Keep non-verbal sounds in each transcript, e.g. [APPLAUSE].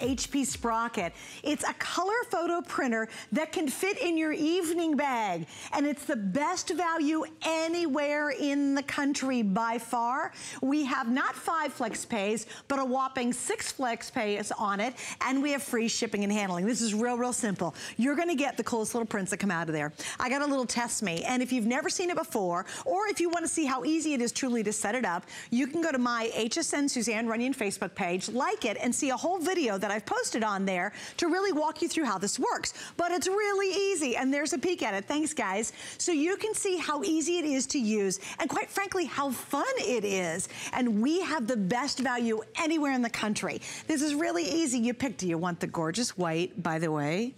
HP Sprocket. It's a color photo printer that can fit in your evening bag. And it's the best value anywhere in the country by far. We have not five flex pays, but a whopping six flex pays on it. And we have free shipping and handling. This is real, real simple. You're gonna get the coolest little prints that come out of there. I got a little test me. And if you've never seen it before, or if you wanna see how easy it is truly to set it up, you can go to my HSN Suzanne Runyan Facebook page, like it, and see a whole video that I've posted on there to really walk you through how this works. But it's really easy, and there's a peek at it. Thanks, guys. So you can see how easy it is to use, and quite frankly, how fun it is. And we have the best value anywhere in the country. This is really easy. You pick, do you want the gorgeous white, by the way?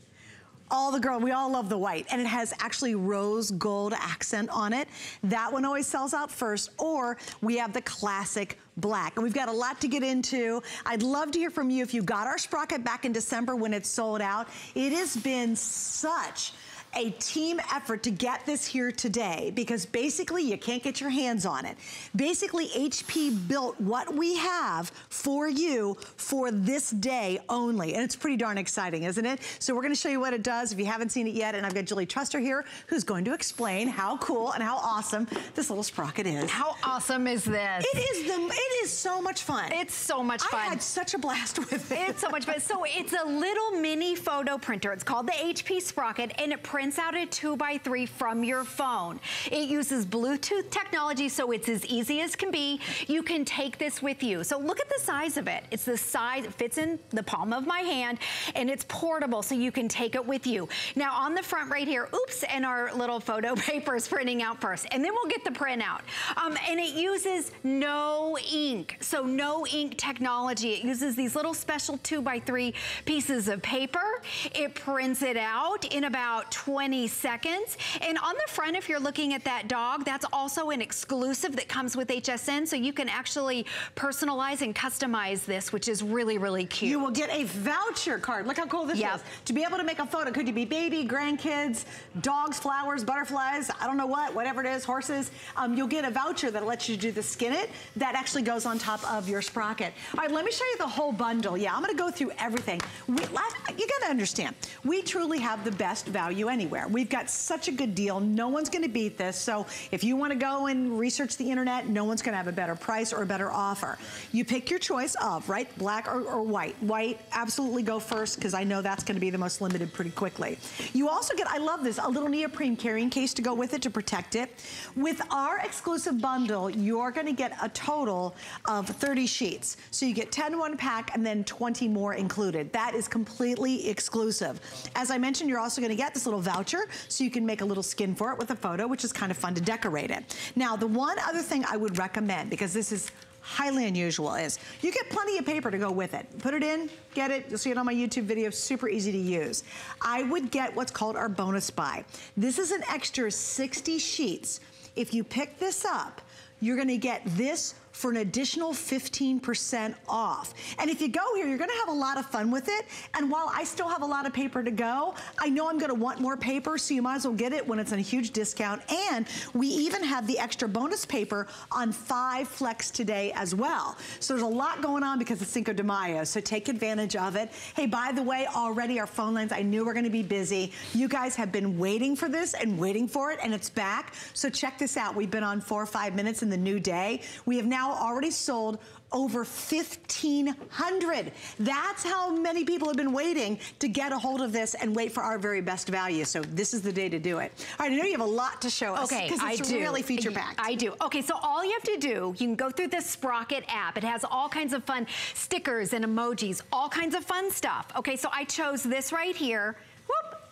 All the girl, we all love the white. And it has actually rose gold accent on it. That one always sells out first. Or we have the classic black. And we've got a lot to get into. I'd love to hear from you if you got our sprocket back in December when it sold out. It has been such a team effort to get this here today because basically you can't get your hands on it. Basically, HP built what we have for you for this day only. And it's pretty darn exciting, isn't it? So we're gonna show you what it does if you haven't seen it yet. And I've got Julie Truster here who's going to explain how cool and how awesome this little sprocket is. How awesome is this? It is the, it is so much fun. It's so much fun. I had such a blast with it. It's so much fun. So it's a little mini photo printer. It's called the HP Sprocket and it prints prints out a two by three from your phone. It uses Bluetooth technology, so it's as easy as can be. You can take this with you. So look at the size of it. It's the size, it fits in the palm of my hand, and it's portable, so you can take it with you. Now on the front right here, oops, and our little photo [LAUGHS] paper is printing out first, and then we'll get the print out. Um, and it uses no ink, so no ink technology. It uses these little special two by three pieces of paper. It prints it out in about 20 seconds. And on the front, if you're looking at that dog, that's also an exclusive that comes with HSN. So you can actually personalize and customize this, which is really, really cute. You will get a voucher card. Look how cool this yep. is. To be able to make a photo, could you be baby, grandkids, dogs, flowers, butterflies, I don't know what, whatever it is, horses. Um, you'll get a voucher that lets you do the skin it. That actually goes on top of your sprocket. All right, let me show you the whole bundle. Yeah, I'm gonna go through everything. We, you gotta understand, we truly have the best value anywhere. We've got such a good deal. No one's gonna beat this. So if you wanna go and research the internet, no one's gonna have a better price or a better offer. You pick your choice of, right, black or, or white. White, absolutely go first because I know that's gonna be the most limited pretty quickly. You also get, I love this, a little neoprene carrying case to go with it to protect it. With our exclusive bundle, you're gonna get a total of 30 sheets. So you get 10 one pack and then 20 more included. That is completely exclusive. As I mentioned, you're also gonna get this little voucher so you can make a little skin for it with a photo, which is kind of fun to decorate it. Now, the one other thing I would recommend, because this is highly unusual is you get plenty of paper to go with it. Put it in, get it, you'll see it on my YouTube video, super easy to use. I would get what's called our bonus buy. This is an extra 60 sheets. If you pick this up, you're gonna get this for an additional 15% off. And if you go here, you're gonna have a lot of fun with it. And while I still have a lot of paper to go, I know I'm gonna want more paper, so you might as well get it when it's on a huge discount. And we even have the extra bonus paper on five flex today as well. So there's a lot going on because it's Cinco de Mayo, so take advantage of it. Hey, by the way, already our phone lines, I knew we're gonna be busy. You guys have been waiting for this and waiting for it, and it's back. So check this out. We've been on four or five minutes in the new day. We have now now already sold over 1,500. That's how many people have been waiting to get a hold of this and wait for our very best value. So this is the day to do it. All right, I know you have a lot to show us. Okay, I do. really feature packed. I do. Okay, so all you have to do, you can go through the Sprocket app. It has all kinds of fun stickers and emojis, all kinds of fun stuff. Okay, so I chose this right here.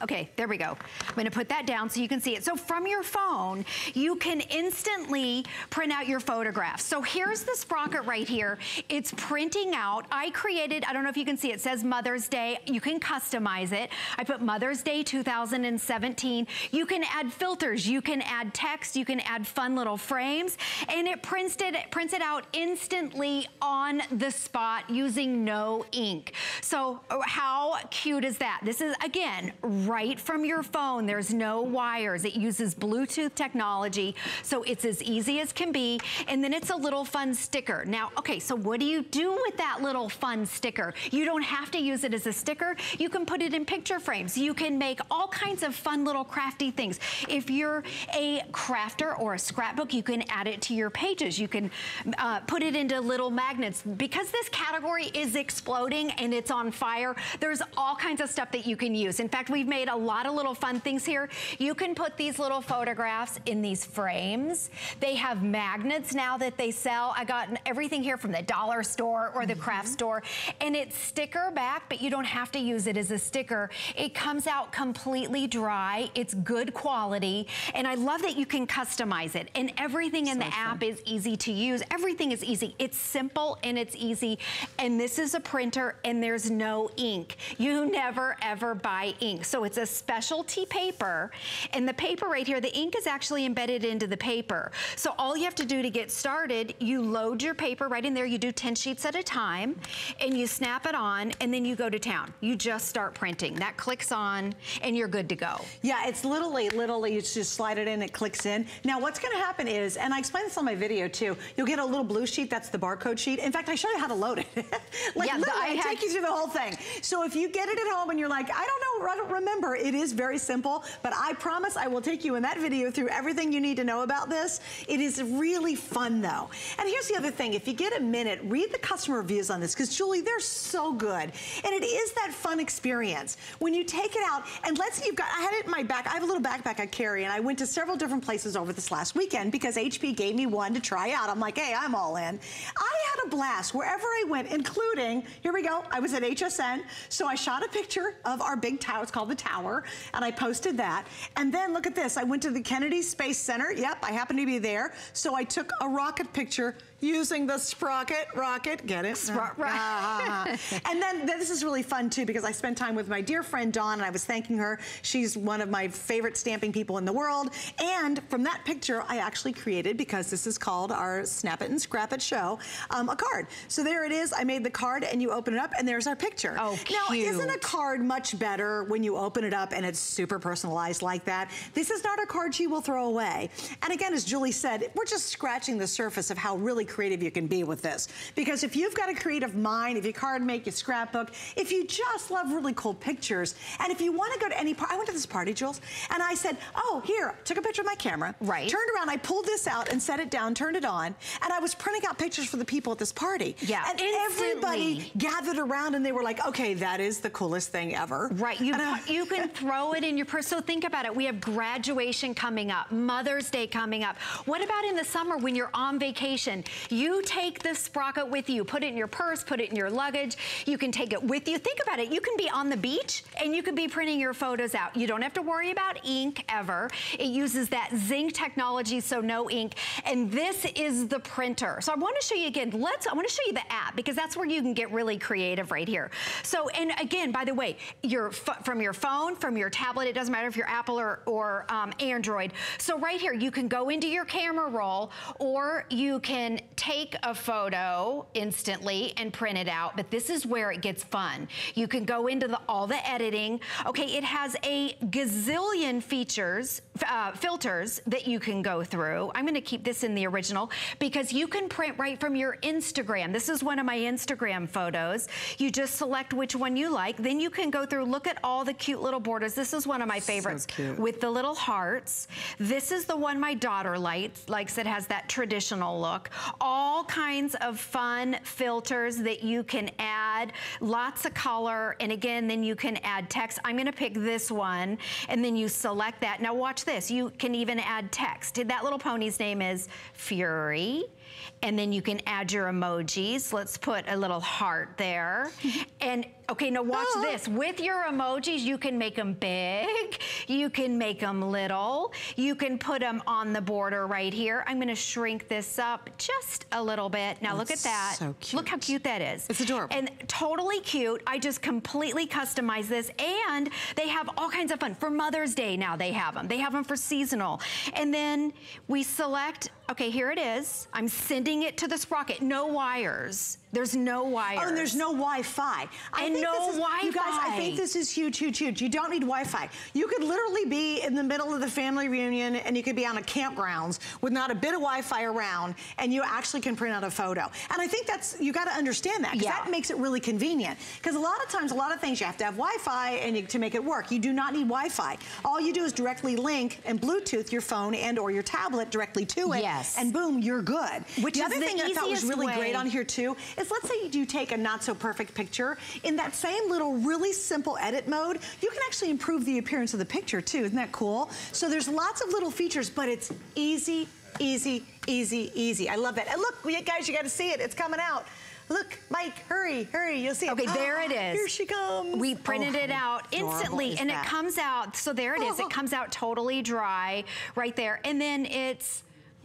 Okay, there we go. I'm gonna put that down so you can see it. So from your phone, you can instantly print out your photographs. So here's the sprocket right here. It's printing out. I created, I don't know if you can see, it says Mother's Day. You can customize it. I put Mother's Day 2017. You can add filters, you can add text, you can add fun little frames, and it prints it, prints it out instantly on the spot using no ink. So uh, how cute is that? This is, again, right from your phone. There's no wires. It uses Bluetooth technology, so it's as easy as can be. And then it's a little fun sticker. Now, okay, so what do you do with that little fun sticker? You don't have to use it as a sticker. You can put it in picture frames. You can make all kinds of fun little crafty things. If you're a crafter or a scrapbook, you can add it to your pages. You can uh, put it into little magnets. Because this category is exploding and it's on fire, there's all kinds of stuff that you can use. In fact, we've made a lot of little fun things here. You can put these little photographs in these frames. They have magnets now that they sell. I got everything here from the dollar store or the mm -hmm. craft store. And it's sticker back, but you don't have to use it as a sticker. It comes out completely dry. It's good quality. And I love that you can customize it. And everything in so the fun. app is easy to use. Everything is easy. It's simple and it's easy. And this is a printer and there's no ink. You never ever buy ink. So it's a specialty paper. And the paper right here, the ink is actually embedded into the paper. So all you have to do to get started, you load your paper right in there. You do 10 sheets at a time and you snap it on and then you go to town. You just start printing. That clicks on and you're good to go. Yeah, it's literally, literally, you just slide it in, it clicks in. Now what's gonna happen is, and I explained this on my video too, you'll get a little blue sheet, that's the barcode sheet. In fact, I show you how to load it. [LAUGHS] like yeah, literally, I, I take you through the whole thing. So if you get it at home and you're like, I don't know, I don't remember, it is very simple, but I promise I will take you in that video through everything you need to know about this. It is really fun though. And here's the other thing, if you get a minute, read the customer reviews on this, because Julie, they're so good. And it is that fun experience. When you take it out, and let's say you've got, I had it in my back, I have a little backpack I carry, and I went to several different places over this last weekend because HP gave me one to try out. I'm like, hey, I'm all in. I had a blast wherever I went, including, here we go, I was at HSN, so I shot a picture of our big tower, it's called the Tower, and I posted that. And then look at this, I went to the Kennedy Space Center, yep, I happened to be there, so I took a rocket picture using the sprocket rocket. Get it? Spro right. Uh, [LAUGHS] and then this is really fun too because I spent time with my dear friend Dawn and I was thanking her. She's one of my favorite stamping people in the world. And from that picture, I actually created, because this is called our Snap It and Scrap It show, um, a card. So there it is. I made the card and you open it up and there's our picture. Oh, cute. Now, isn't a card much better when you open it up and it's super personalized like that? This is not a card she will throw away. And again, as Julie said, we're just scratching the surface of how really creative you can be with this. Because if you've got a creative mind, if you card make, you scrapbook, if you just love really cool pictures, and if you want to go to any part, I went to this party, Jules, and I said, oh, here, took a picture of my camera, right. turned around, I pulled this out and set it down, turned it on, and I was printing out pictures for the people at this party. Yeah, And Instantly. everybody gathered around and they were like, okay, that is the coolest thing ever. Right, you, you can [LAUGHS] throw it in your purse. So think about it. We have graduation coming up, Mother's Day coming up. What about in the summer when you're on vacation? You take this sprocket with you. Put it in your purse, put it in your luggage. You can take it with you. Think about it. You can be on the beach and you could be printing your photos out. You don't have to worry about ink ever. It uses that ZINK technology, so no ink. And this is the printer. So I want to show you again. Let's, I want to show you the app because that's where you can get really creative right here. So, and again, by the way, your from your phone, from your tablet, it doesn't matter if you're Apple or, or um, Android. So right here, you can go into your camera roll or you can take a photo instantly and print it out, but this is where it gets fun. You can go into the, all the editing. Okay, it has a gazillion features, uh, filters that you can go through. I'm gonna keep this in the original because you can print right from your Instagram. This is one of my Instagram photos. You just select which one you like. Then you can go through, look at all the cute little borders. This is one of my favorites so with the little hearts. This is the one my daughter likes, likes it has that traditional look. All kinds of fun filters that you can add, lots of color, and again, then you can add text. I'm gonna pick this one, and then you select that. Now watch this, you can even add text. That little pony's name is Fury and then you can add your emojis. Let's put a little heart there. [LAUGHS] and okay, now watch oh. [GASPS] this. With your emojis, you can make them big, you can make them little, you can put them on the border right here. I'm gonna shrink this up just a little bit. Now look at that. So cute. Look how cute that is. It's adorable. And totally cute. I just completely customized this and they have all kinds of fun. For Mother's Day now they have them. They have them for seasonal. And then we select, okay, here it is. I'm sending it to the sprocket. No wires. There's no wires. Oh, and there's no Wi-Fi. And no Wi-Fi. You guys, I think this is huge, huge, huge. You don't need Wi-Fi. You could literally be in the middle of the family reunion and you could be on a campgrounds with not a bit of Wi-Fi around and you actually can print out a photo. And I think that's, you got to understand that because yeah. that makes it really convenient. Because a lot of times, a lot of things you have to have Wi-Fi and you, to make it work. You do not need Wi-Fi. All you do is directly link and Bluetooth your phone and or your tablet directly to it. Yes. And boom, you're good. Which the other thing I thought was really way. great on here too is let's say you do take a not so perfect picture, in that same little really simple edit mode, you can actually improve the appearance of the picture too. Isn't that cool? So there's lots of little features, but it's easy, easy, easy, easy. I love that. And look, guys, you got to see it. It's coming out. Look, Mike, hurry, hurry, you'll see it. Okay, there it ah, is. Here she comes. We printed oh, it out instantly and that? it comes out, so there it is. It oh. comes out totally dry right there. And then it's,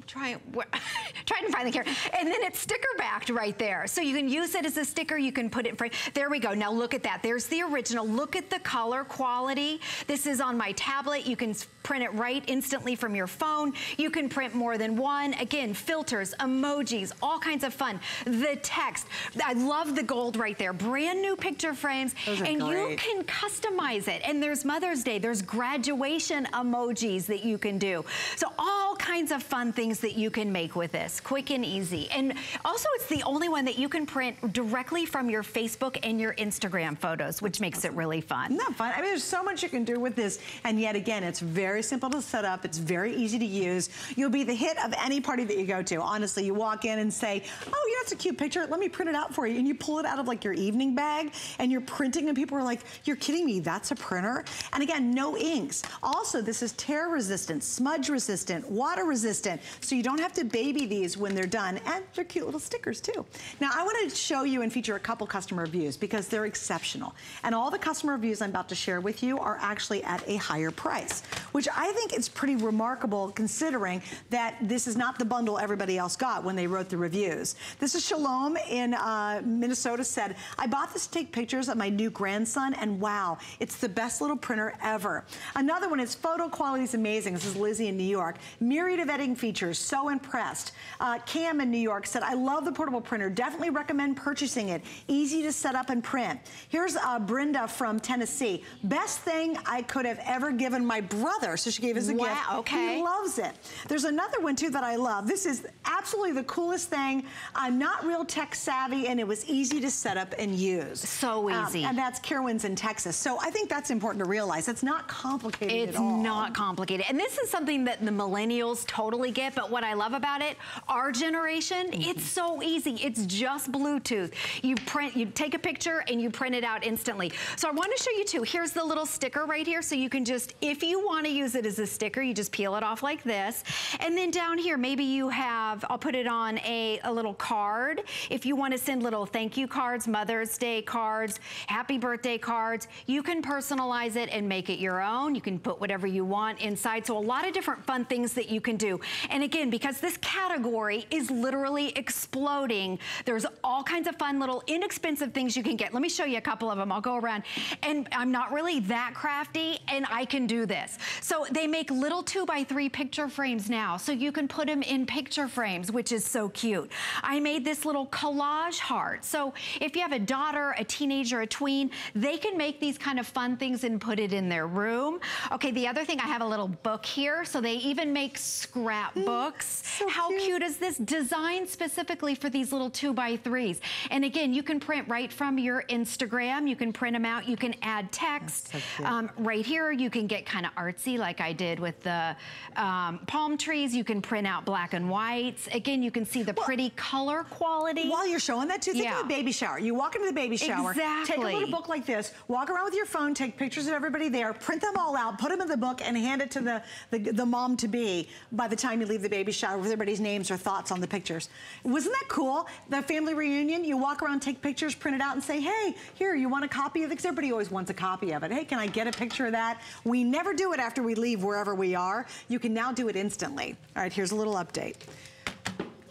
trying, [LAUGHS] trying to find the camera. And then it's sticker backed right there. So you can use it as a sticker. You can put it in frame. There we go. Now look at that. There's the original. Look at the color quality. This is on my tablet. You can print it right instantly from your phone. You can print more than one. Again, filters, emojis, all kinds of fun. The text. I love the gold right there. Brand new picture frames. and great. you can customize it. And there's Mother's Day. There's graduation emojis that you can do. So all kinds of fun things things that you can make with this, quick and easy. And also it's the only one that you can print directly from your Facebook and your Instagram photos, which makes it really fun. Isn't that fun? I mean, there's so much you can do with this. And yet again, it's very simple to set up. It's very easy to use. You'll be the hit of any party that you go to. Honestly, you walk in and say, oh, yeah, that's a cute picture. Let me print it out for you. And you pull it out of like your evening bag and you're printing and people are like, you're kidding me. That's a printer. And again, no inks. Also, this is tear resistant, smudge resistant, water resistant so you don't have to baby these when they're done. And they're cute little stickers too. Now I want to show you and feature a couple customer reviews because they're exceptional. And all the customer reviews I'm about to share with you are actually at a higher price, which I think is pretty remarkable considering that this is not the bundle everybody else got when they wrote the reviews. This is Shalom in uh, Minnesota said, I bought this to take pictures of my new grandson and wow, it's the best little printer ever. Another one is photo quality is amazing. This is Lizzie in New York. Myriad of editing features so impressed. Uh, Cam in New York said, I love the portable printer. Definitely recommend purchasing it. Easy to set up and print. Here's uh, Brenda from Tennessee. Best thing I could have ever given my brother. So she gave us a wow, gift. okay. He loves it. There's another one too that I love. This is absolutely the coolest thing. I'm not real tech savvy and it was easy to set up and use. So um, easy. Um, and that's Kerwin's in Texas. So I think that's important to realize. It's not complicated it's not complicated. And this is something that the millennials totally get, but what I love about it, our generation, mm -hmm. it's so easy. It's just Bluetooth. You print, you take a picture and you print it out instantly. So I want to show you too. Here's the little sticker right here. So you can just, if you want to use it as a sticker, you just peel it off like this. And then down here, maybe you have, I'll put it on a, a little card. If you want to send little thank you cards, Mother's Day cards, happy birthday cards, you can personalize it and make it your own. You can put whatever you want inside. So a lot of different fun things that you can do. And again, because this category is literally exploding. There's all kinds of fun little inexpensive things you can get. Let me show you a couple of them. I'll go around. And I'm not really that crafty and I can do this. So they make little two by three picture frames now. So you can put them in picture frames, which is so cute. I made this little collage heart. So if you have a daughter, a teenager, a tween, they can make these kind of fun things and put it in their room. Okay, the other thing, I have a little book here. So they even make scrapbooks. So How cute. cute is this? Designed specifically for these little two by threes. And again, you can print right from your Instagram. You can print them out. You can add text. So um, right here, you can get kind of artsy like I did with the um, palm trees. You can print out black and whites. Again, you can see the well, pretty color quality. While you're showing that too, think yeah. of a baby shower. You walk into the baby shower, exactly. take a little book like this, walk around with your phone, take pictures of everybody there, print them all out, put them in the book, and hand it to the, the, the mom-to-be by the time you leave the baby shower with everybody's names or thoughts on the pictures. Wasn't that cool? The family reunion, you walk around, take pictures, print it out and say, hey, here, you want a copy of it? Because everybody always wants a copy of it. Hey, can I get a picture of that? We never do it after we leave wherever we are. You can now do it instantly. All right, here's a little update.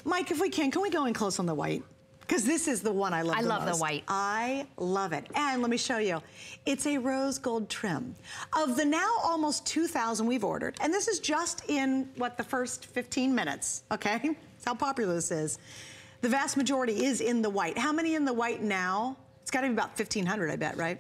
Mike, if we can, can we go in close on the white? Because this is the one I love I the love most. the white. I love it. And let me show you. It's a rose gold trim. Of the now almost 2,000 we've ordered, and this is just in, what, the first 15 minutes, okay? [LAUGHS] That's how popular this is. The vast majority is in the white. How many in the white now? It's got to be about 1,500, I bet, right?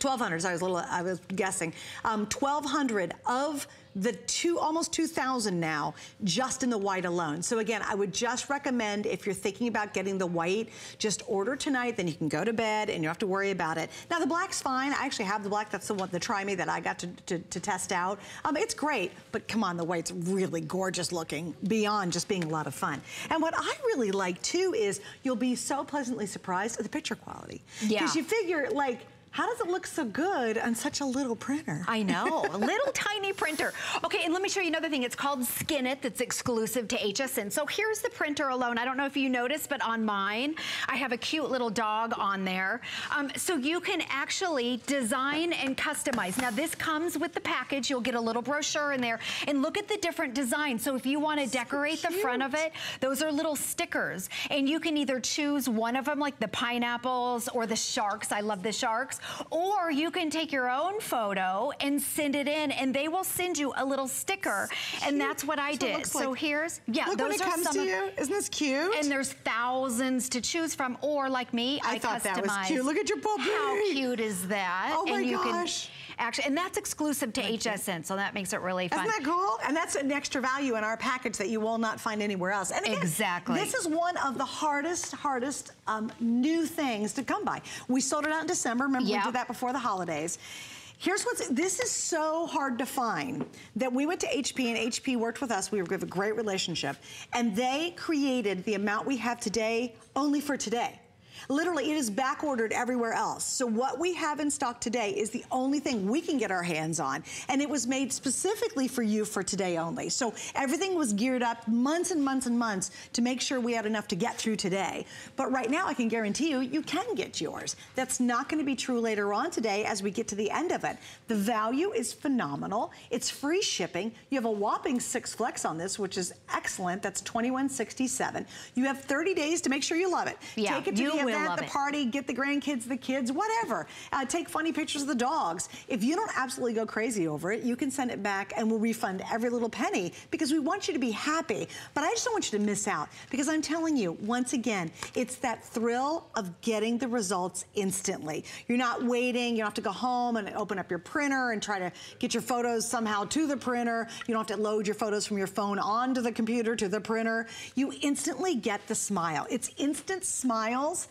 1,200, so I was a little, I was guessing. Um, 1,200 of the two, almost 2,000 now, just in the white alone. So again, I would just recommend if you're thinking about getting the white, just order tonight, then you can go to bed and you don't have to worry about it. Now the black's fine. I actually have the black. That's the one, the Try Me that I got to, to, to test out. Um, it's great, but come on, the white's really gorgeous looking beyond just being a lot of fun. And what I really like too is you'll be so pleasantly surprised at the picture quality. Yeah. Because you figure like, how does it look so good on such a little printer? I know, a [LAUGHS] little tiny printer. Okay, and let me show you another thing. It's called Skinit that's exclusive to HSN. So here's the printer alone. I don't know if you noticed, but on mine, I have a cute little dog on there. Um, so you can actually design and customize. Now this comes with the package. You'll get a little brochure in there. And look at the different designs. So if you want to so decorate cute. the front of it, those are little stickers. And you can either choose one of them, like the pineapples or the sharks. I love the sharks or you can take your own photo and send it in and they will send you a little sticker. And that's what I did. So like, here's, yeah, look those when it are comes some to of, you. Isn't this cute? And there's thousands to choose from. Or like me, I, I thought customize. that was cute. Look at your puppy. How cute is that? Oh my and you gosh. Can, Actually, and that's exclusive to HSN, so that makes it really fun. Isn't that cool? And that's an extra value in our package that you will not find anywhere else. And again, exactly. This is one of the hardest, hardest um, new things to come by. We sold it out in December. Remember, yep. we did that before the holidays. Here's what's, this is so hard to find that we went to HP and HP worked with us. We have a great relationship. And they created the amount we have today only for today. Literally, it is back ordered everywhere else. So what we have in stock today is the only thing we can get our hands on. And it was made specifically for you for today only. So everything was geared up months and months and months to make sure we had enough to get through today. But right now, I can guarantee you, you can get yours. That's not gonna be true later on today as we get to the end of it. The value is phenomenal. It's free shipping. You have a whopping six flex on this, which is excellent. That's 2167. You have 30 days to make sure you love it. Yeah, Take it to you the will love the it. party, get the grandkids, the kids, whatever. Uh, take funny pictures of the dogs. If you don't absolutely go crazy over it, you can send it back and we'll refund every little penny because we want you to be happy. But I just don't want you to miss out because I'm telling you, once again, it's that thrill of getting the results instantly. You're not waiting. You don't have to go home and open up your printer and try to get your photos somehow to the printer. You don't have to load your photos from your phone onto the computer to the printer. You instantly get the smile. It's instant smiles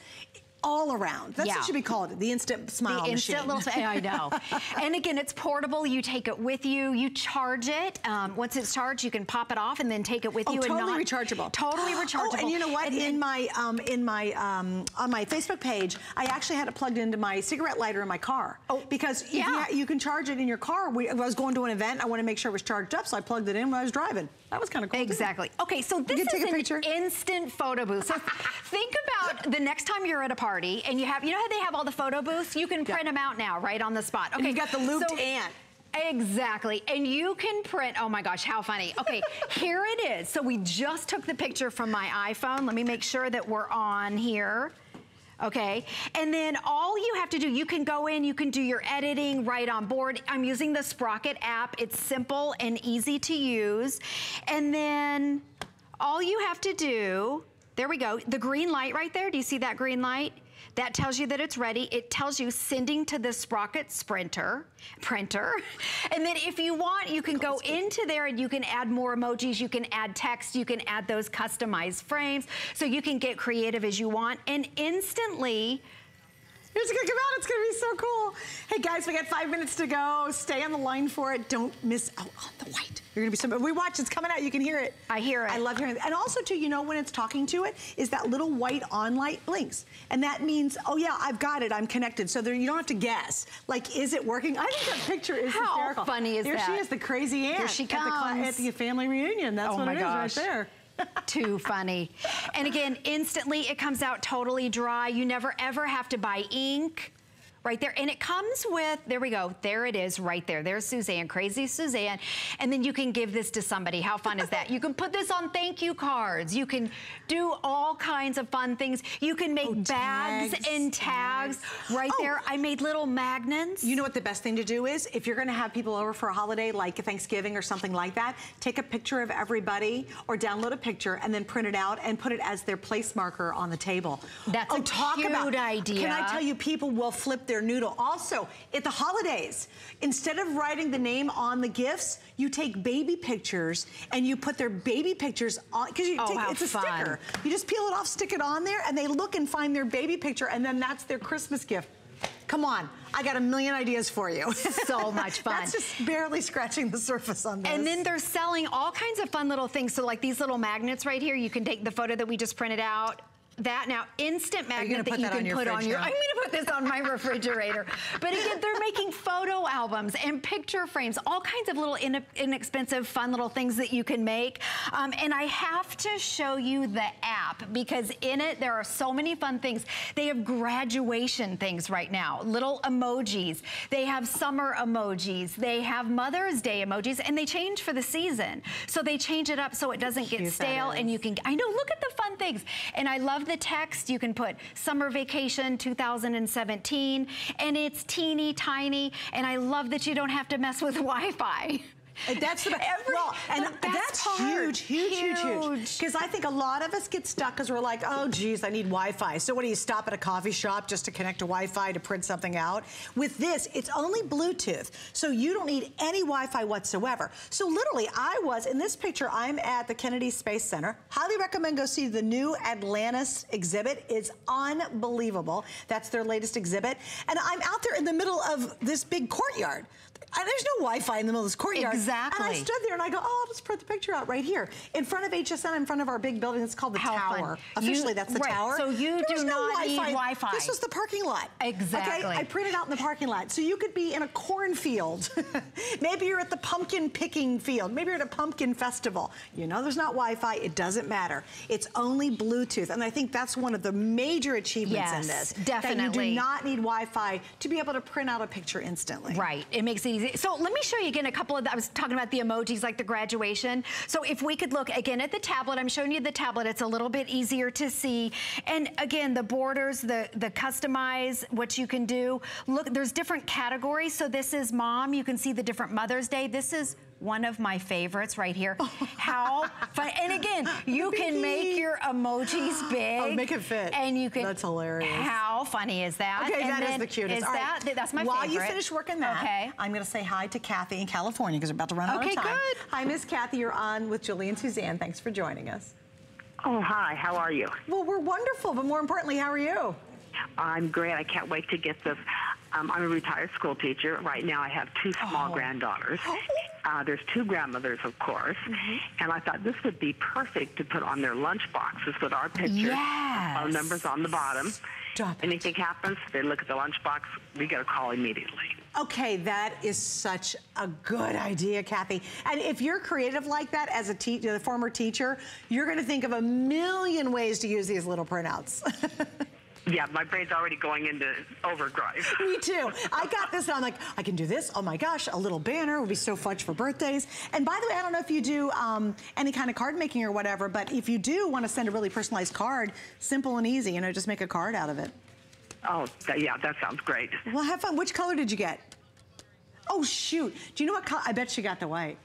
all around. That's Yeah. what should be called, the instant smile the instant machine. little, I know. [LAUGHS] and again, it's portable. You take it with you. You charge it. Um, once it's charged, you can pop it off and then take it with Oh, you. totally and not, rechargeable. Totally rechargeable. [GASPS] Oh, and you know what? And in my um, in my um, on my Facebook page, I actually had it plugged into my cigarette lighter in my car. Oh, because yeah. you, you can charge it in your car. We, I was going to an event. I want to make sure it was charged up, so I plugged it in when I was driving. That was kind of cool. too. Exactly. Okay, so this is an picture. instant photo booth. So [LAUGHS] think about the next time you're at a party and you have, you know how they have all the photo booths? You can print them out now, right on the spot. Okay, you've got the looped so- ant. Exactly. And you can print, oh my gosh, how funny. Okay, [LAUGHS] here it is. So we just took the picture from my iPhone. Let me make sure that we're on here. Okay, and then all you have to do, you can go in, you can do your editing right on board. I'm using the Sprocket app. It's simple and easy to use. And then all you have to do, there we go, the green light right there, do you see that green light? That tells you that it's ready. It tells you sending to the Sprocket Sprinter, printer. [LAUGHS] And then if you want, you can oh, go into there and you can add more emojis, you can add text, you can add those customized frames. So you can get creative as you want and instantly It's gonna come out. It's gonna be so cool. Hey guys, we got five minutes to go. Stay on the line for it. Don't miss out on the white. You're gonna be so. We watch. It's coming out. You can hear it. I hear it. I love hearing it. And also too, you know, when it's talking to it, is that little white on light blinks, and that means, oh yeah, I've got it. I'm connected. So there, you don't have to guess. Like, is it working? I think that picture is How hysterical. funny is there that? she is, the crazy aunt. Here she At the, comes. at the family reunion. That's Oh what my it is gosh. right there. [LAUGHS] Too funny. And again, instantly it comes out totally dry. You never ever have to buy ink right there. And it comes with, there we go, there it is right there. There's Suzanne, crazy Suzanne. And then you can give this to somebody. How fun is that? You can put this on thank you cards. You can do all kinds of fun things. You can make oh, bags tags, and tags, tags. right oh. there. I made little magnets. You know what the best thing to do is? If you're gonna have people over for a holiday like Thanksgiving or something like that, take a picture of everybody or download a picture and then print it out and put it as their place marker on the table. That's oh, a talk cute about, idea. Can I tell you, people will flip their noodle. Also, at the holidays, instead of writing the name on the gifts, you take baby pictures and you put their baby pictures on, because you oh, take, it's a fun. sticker. You just peel it off, stick it on there, and they look and find their baby picture, and then that's their Christmas gift. Come on, I got a million ideas for you. So much [LAUGHS] fun. That's just barely scratching the surface on this. And then they're selling all kinds of fun little things. So like these little magnets right here, you can take the photo that we just printed out that now instant magnet that you that can on put on your now? I'm gonna put this on my refrigerator. But again they're making photo albums and picture frames all kinds of little in inexpensive fun little things that you can make. Um, and I have to show you the app because in it there are so many fun things. They have graduation things right now little emojis. They have summer emojis. They have Mother's Day emojis and they change for the season. So they change it up so it doesn't get stale and you can I know look at the fun things. And I love the text. You can put summer vacation 2017 and it's teeny tiny. And I love that you don't have to mess with [LAUGHS] Wi-Fi. Uh, that's the best. Every, well, and that's part. huge, huge, huge, huge. Because I think a lot of us get stuck because we're like, oh, geez, I need Wi-Fi. So what do you stop at a coffee shop just to connect to Wi-Fi to print something out? With this, it's only Bluetooth. So you don't need any Wi-Fi whatsoever. So literally, I was, in this picture, I'm at the Kennedy Space Center. Highly recommend go see the new Atlantis exhibit. It's unbelievable. That's their latest exhibit. And I'm out there in the middle of this big courtyard. And there's no Wi-Fi in the middle of this courtyard. Exactly. And I stood there and I go, oh, I'll just print the picture out right here. In front of HSN, in front of our big building, it's called the How Tower. Fun. Officially, you, that's the right. tower. So you there do no not wi need Wi-Fi. This was the parking lot. Exactly. Okay, I printed out in the parking lot. So you could be in a cornfield. [LAUGHS] Maybe you're at the pumpkin picking field. Maybe you're at a pumpkin festival. You know there's not Wi-Fi. It doesn't matter. It's only Bluetooth. And I think that's one of the major achievements yes, in this. definitely. That you do not need Wi-Fi to be able to print out a picture instantly. Right. It makes it easy. So let me show you again a couple of, I was talking about the emojis like the graduation. So if we could look again at the tablet, I'm showing you the tablet, it's a little bit easier to see. And again, the borders, the, the customize, what you can do. Look, there's different categories. So this is mom, you can see the different Mother's Day. This is one of my favorites right here. [LAUGHS] How fun. And again, you [LAUGHS] can make your emojis [GASPS] big. Oh, make it fit. And you can. That's hilarious. How funny is that? Okay, and that is the cutest. Is that, right. that's my While favorite. While you finish working that, okay. I'm going to say hi to Kathy in California because we're about to run out okay, of time. Okay, good. Hi, Miss Kathy. You're on with Julie and Suzanne. Thanks for joining us. Oh, hi. How are you? Well, we're wonderful, but more importantly, how are you? I'm great. I can't wait to get this. Um, I'm a retired school teacher. Right now, I have two small oh. granddaughters. [GASPS] Uh, there's two grandmothers, of course. Mm-hmm. And I thought this would be perfect to put on their lunch boxes with our pictures, yes. phone numbers on the bottom. Stop Anything happens, they look at the lunchbox, we get a call immediately. Okay, that is such a good idea, Kathy. And if you're creative like that as a, te a former teacher, you're going to think of a million ways to use these little printouts. [LAUGHS] Yeah, my brain's already going into overdrive. [LAUGHS] Me too. I got this and I'm like, I can do this. Oh my gosh, a little banner would be so fun for birthdays. And by the way, I don't know if you do um, any kind of card making or whatever, but if you do want to send a really personalized card, simple and easy, you know, just make a card out of it. Oh, yeah, that sounds great. Well, have fun. Which color did you get? Oh, shoot. Do you know what color? I bet she got the white.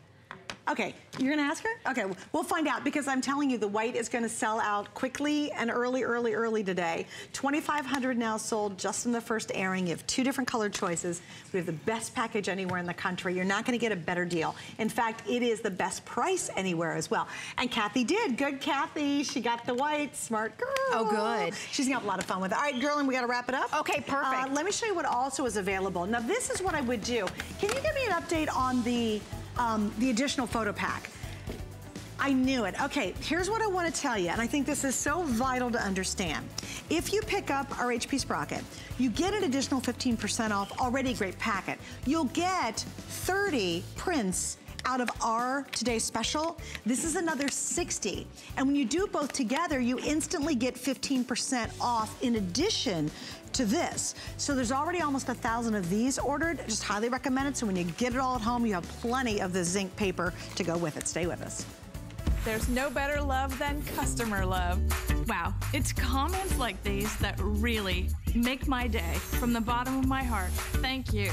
Okay, you're gonna ask her? Okay, we'll find out because I'm telling you the white is gonna sell out quickly and early, early, early today. 2,500 now sold just in the first airing. You have two different color choices. We have the best package anywhere in the country. You're not gonna get a better deal. In fact, it is the best price anywhere as well. And Kathy did. Good Kathy. She got the white. Smart girl. Oh, good. She's gonna have a lot of fun with it. All right, girl, and we gotta wrap it up. Okay, perfect. Uh, let me show you what also is available. Now, this is what I would do. Can you give me an update on the um, the additional photo pack. I knew it. Okay, here's what I want to tell you, and I think this is so vital to understand. If you pick up our HP Sprocket, you get an additional 15% off, already great packet. You'll get 30 prints out of our today's special, this is another 60. And when you do both together, you instantly get 15% off in addition to this. So there's already almost a thousand of these ordered. Just highly recommended. So when you get it all at home, you have plenty of the ZINK paper to go with it. Stay with us. There's no better love than customer love. Wow, it's comments like these that really make my day. From the bottom of my heart, thank you.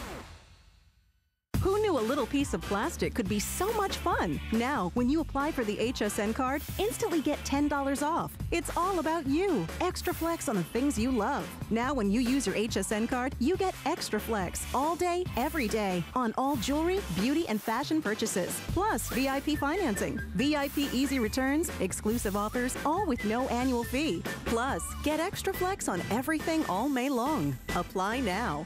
Who knew a little piece of plastic could be so much fun? Now, when you apply for the HSN card, instantly get $10 off. It's all about you. Extra flex on the things you love. Now, when you use your HSN card, you get extra flex all day, every day on all jewelry, beauty, and fashion purchases. Plus, VIP financing, VIP easy returns, exclusive offers, all with no annual fee. Plus, get extra flex on everything all May long. Apply now.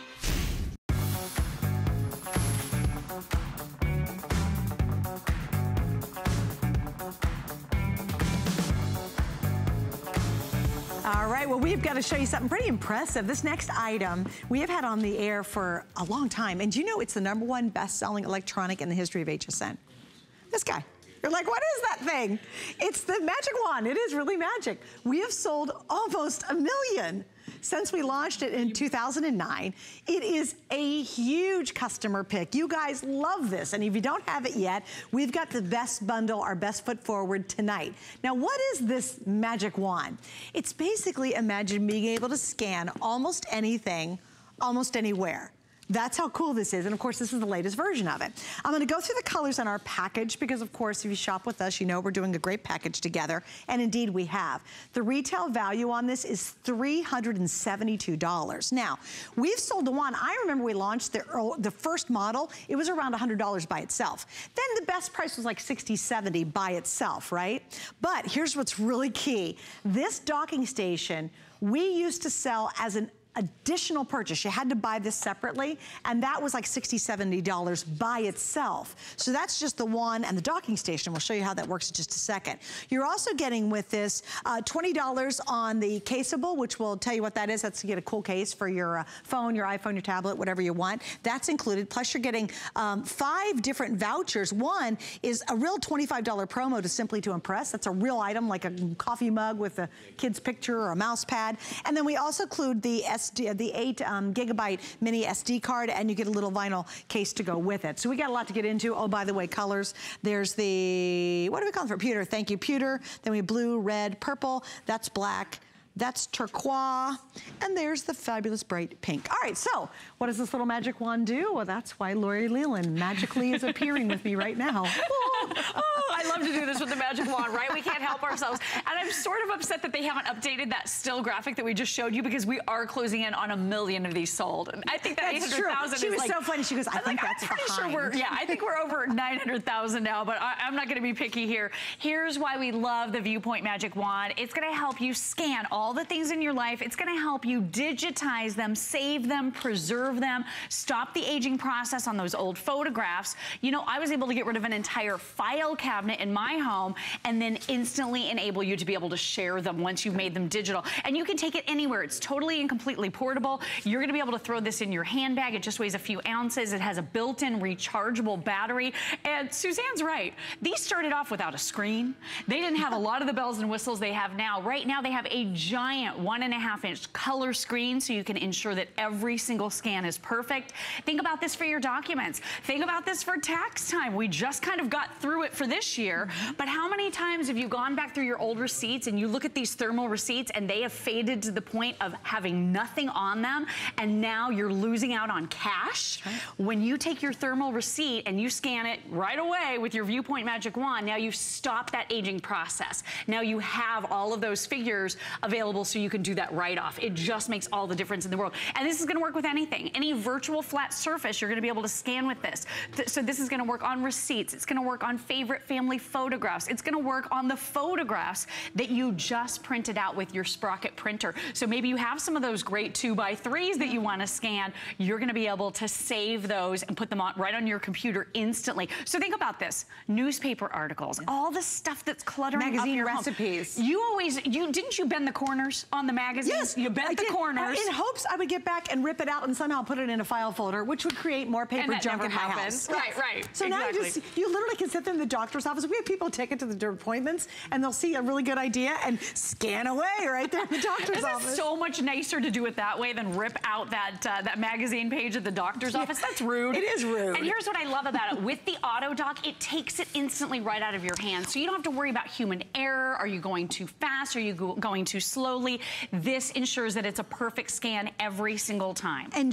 We've got to show you something pretty impressive. This next item we have had on the air for a long time. And do you know it's the number one best-selling electronic in the history of HSN? This guy. You're like, what is that thing? It's the magic wand. It is really magic. We have sold almost a million since we launched it in 2009. It is a huge customer pick. You guys love this. And if you don't have it yet, we've got the best bundle, our best foot forward tonight. Now, what is this magic wand? It's basically imagine being able to scan almost anything, almost anywhere. That's how cool this is. And of course, this is the latest version of it. I'm gonna go through the colors on our package because of course, if you shop with us, you know we're doing a great package together. And indeed we have. The retail value on this is $372. Now, we've sold the one, I remember we launched the, the first model, it was around $100 by itself. Then the best price was like 60, 70 by itself, right? But here's what's really key. This docking station, we used to sell as an additional purchase. You had to buy this separately, and that was like $60, $70 by itself. So that's just the one and the docking station. We'll show you how that works in just a second. You're also getting with this uh, $20 on the caseable, which will tell you what that is. That's to get a cool case for your uh, phone, your iPhone, your tablet, whatever you want. That's included. Plus you're getting um, five different vouchers. One is a real $25 promo to Simply to Impress. That's a real item like a coffee mug with a kid's picture or a mouse pad. And then we also include the SD, the eight um, gigabyte mini SD card, and you get a little vinyl case to go with it. So we got a lot to get into. Oh, by the way, colors. There's the, what do we call it for pewter? Thank you, pewter. Then we have blue, red, purple. That's black. That's turquoise. And there's the fabulous bright pink. All right, so what does this little magic wand do? Well, that's why Lori Leland magically is appearing with me right now. [LAUGHS] oh, oh, I love to do this with the magic wand, right? We can't help ourselves. And I'm sort of upset that they haven't updated that still graphic that we just showed you because we are closing in on a million of these sold. And I think that 800,000 She was like, so funny. She goes, I I'm think like, that's I'm pretty behind. sure we're, yeah, I think we're over [LAUGHS] 900,000 now, but I, I'm not going to be picky here. Here's why we love the VuPoint Magic Wand. It's going to help you scan all the things in your life. It's going to help you digitize them, save them, preserve them, stop the aging process on those old photographs. You know, I was able to get rid of an entire file cabinet in my home and then instantly enable you to be able to share them once you've made them digital. And you can take it anywhere. It's totally and completely portable. You're going to be able to throw this in your handbag. It just weighs a few ounces. It has a built-in rechargeable battery. And Suzanne's right. These started off without a screen. They didn't have a lot of the bells and whistles they have now. Right now, they have a giant one and a half inch color screen so you can ensure that every single scan is perfect. Think about this for your documents. Think about this for tax time. We just kind of got through it for this year, but how many times have you gone back through your old receipts and you look at these thermal receipts and they have faded to the point of having nothing on them and now you're losing out on cash? When you take your thermal receipt and you scan it right away with your VuPoint Magic Wand, now you stop that aging process. Now you have all of those figures available so you can do that right off. It just makes all the difference in the world. And this is gonna work with anything. Any virtual flat surface, you're gonna be able to scan with this. Th so this is gonna work on receipts. It's gonna work on favorite family photographs. It's gonna work on the photographs that you just printed out with your Sprocket printer. So maybe you have some of those great two by threes that you wanna scan. You're gonna be able to save those and put them on right on your computer instantly. So think about this, newspaper articles, all the stuff that's cluttering up Magazine your home. recipes. You always, you didn't you bend the corners on the magazine? Yes, You bent I the did, corners. in hopes I would get back and rip it out and somehow put it in a file folder, which would create more paper junk in my house. Right, right, So now you just you literally can sit there in the doctor's office. We have people take it to their appointments and they'll see a really good idea and scan away right there in the doctor's [LAUGHS] it office. so much nicer to do it that way than rip out that uh, that magazine page at the doctor's office? That's rude. It is rude. And here's what I love about it. With the auto dock, it takes it instantly right out of your hand. So you don't have to worry about human error. Are you going too fast? Are you go going too slowly? This ensures that it's a perfect scan every single time. And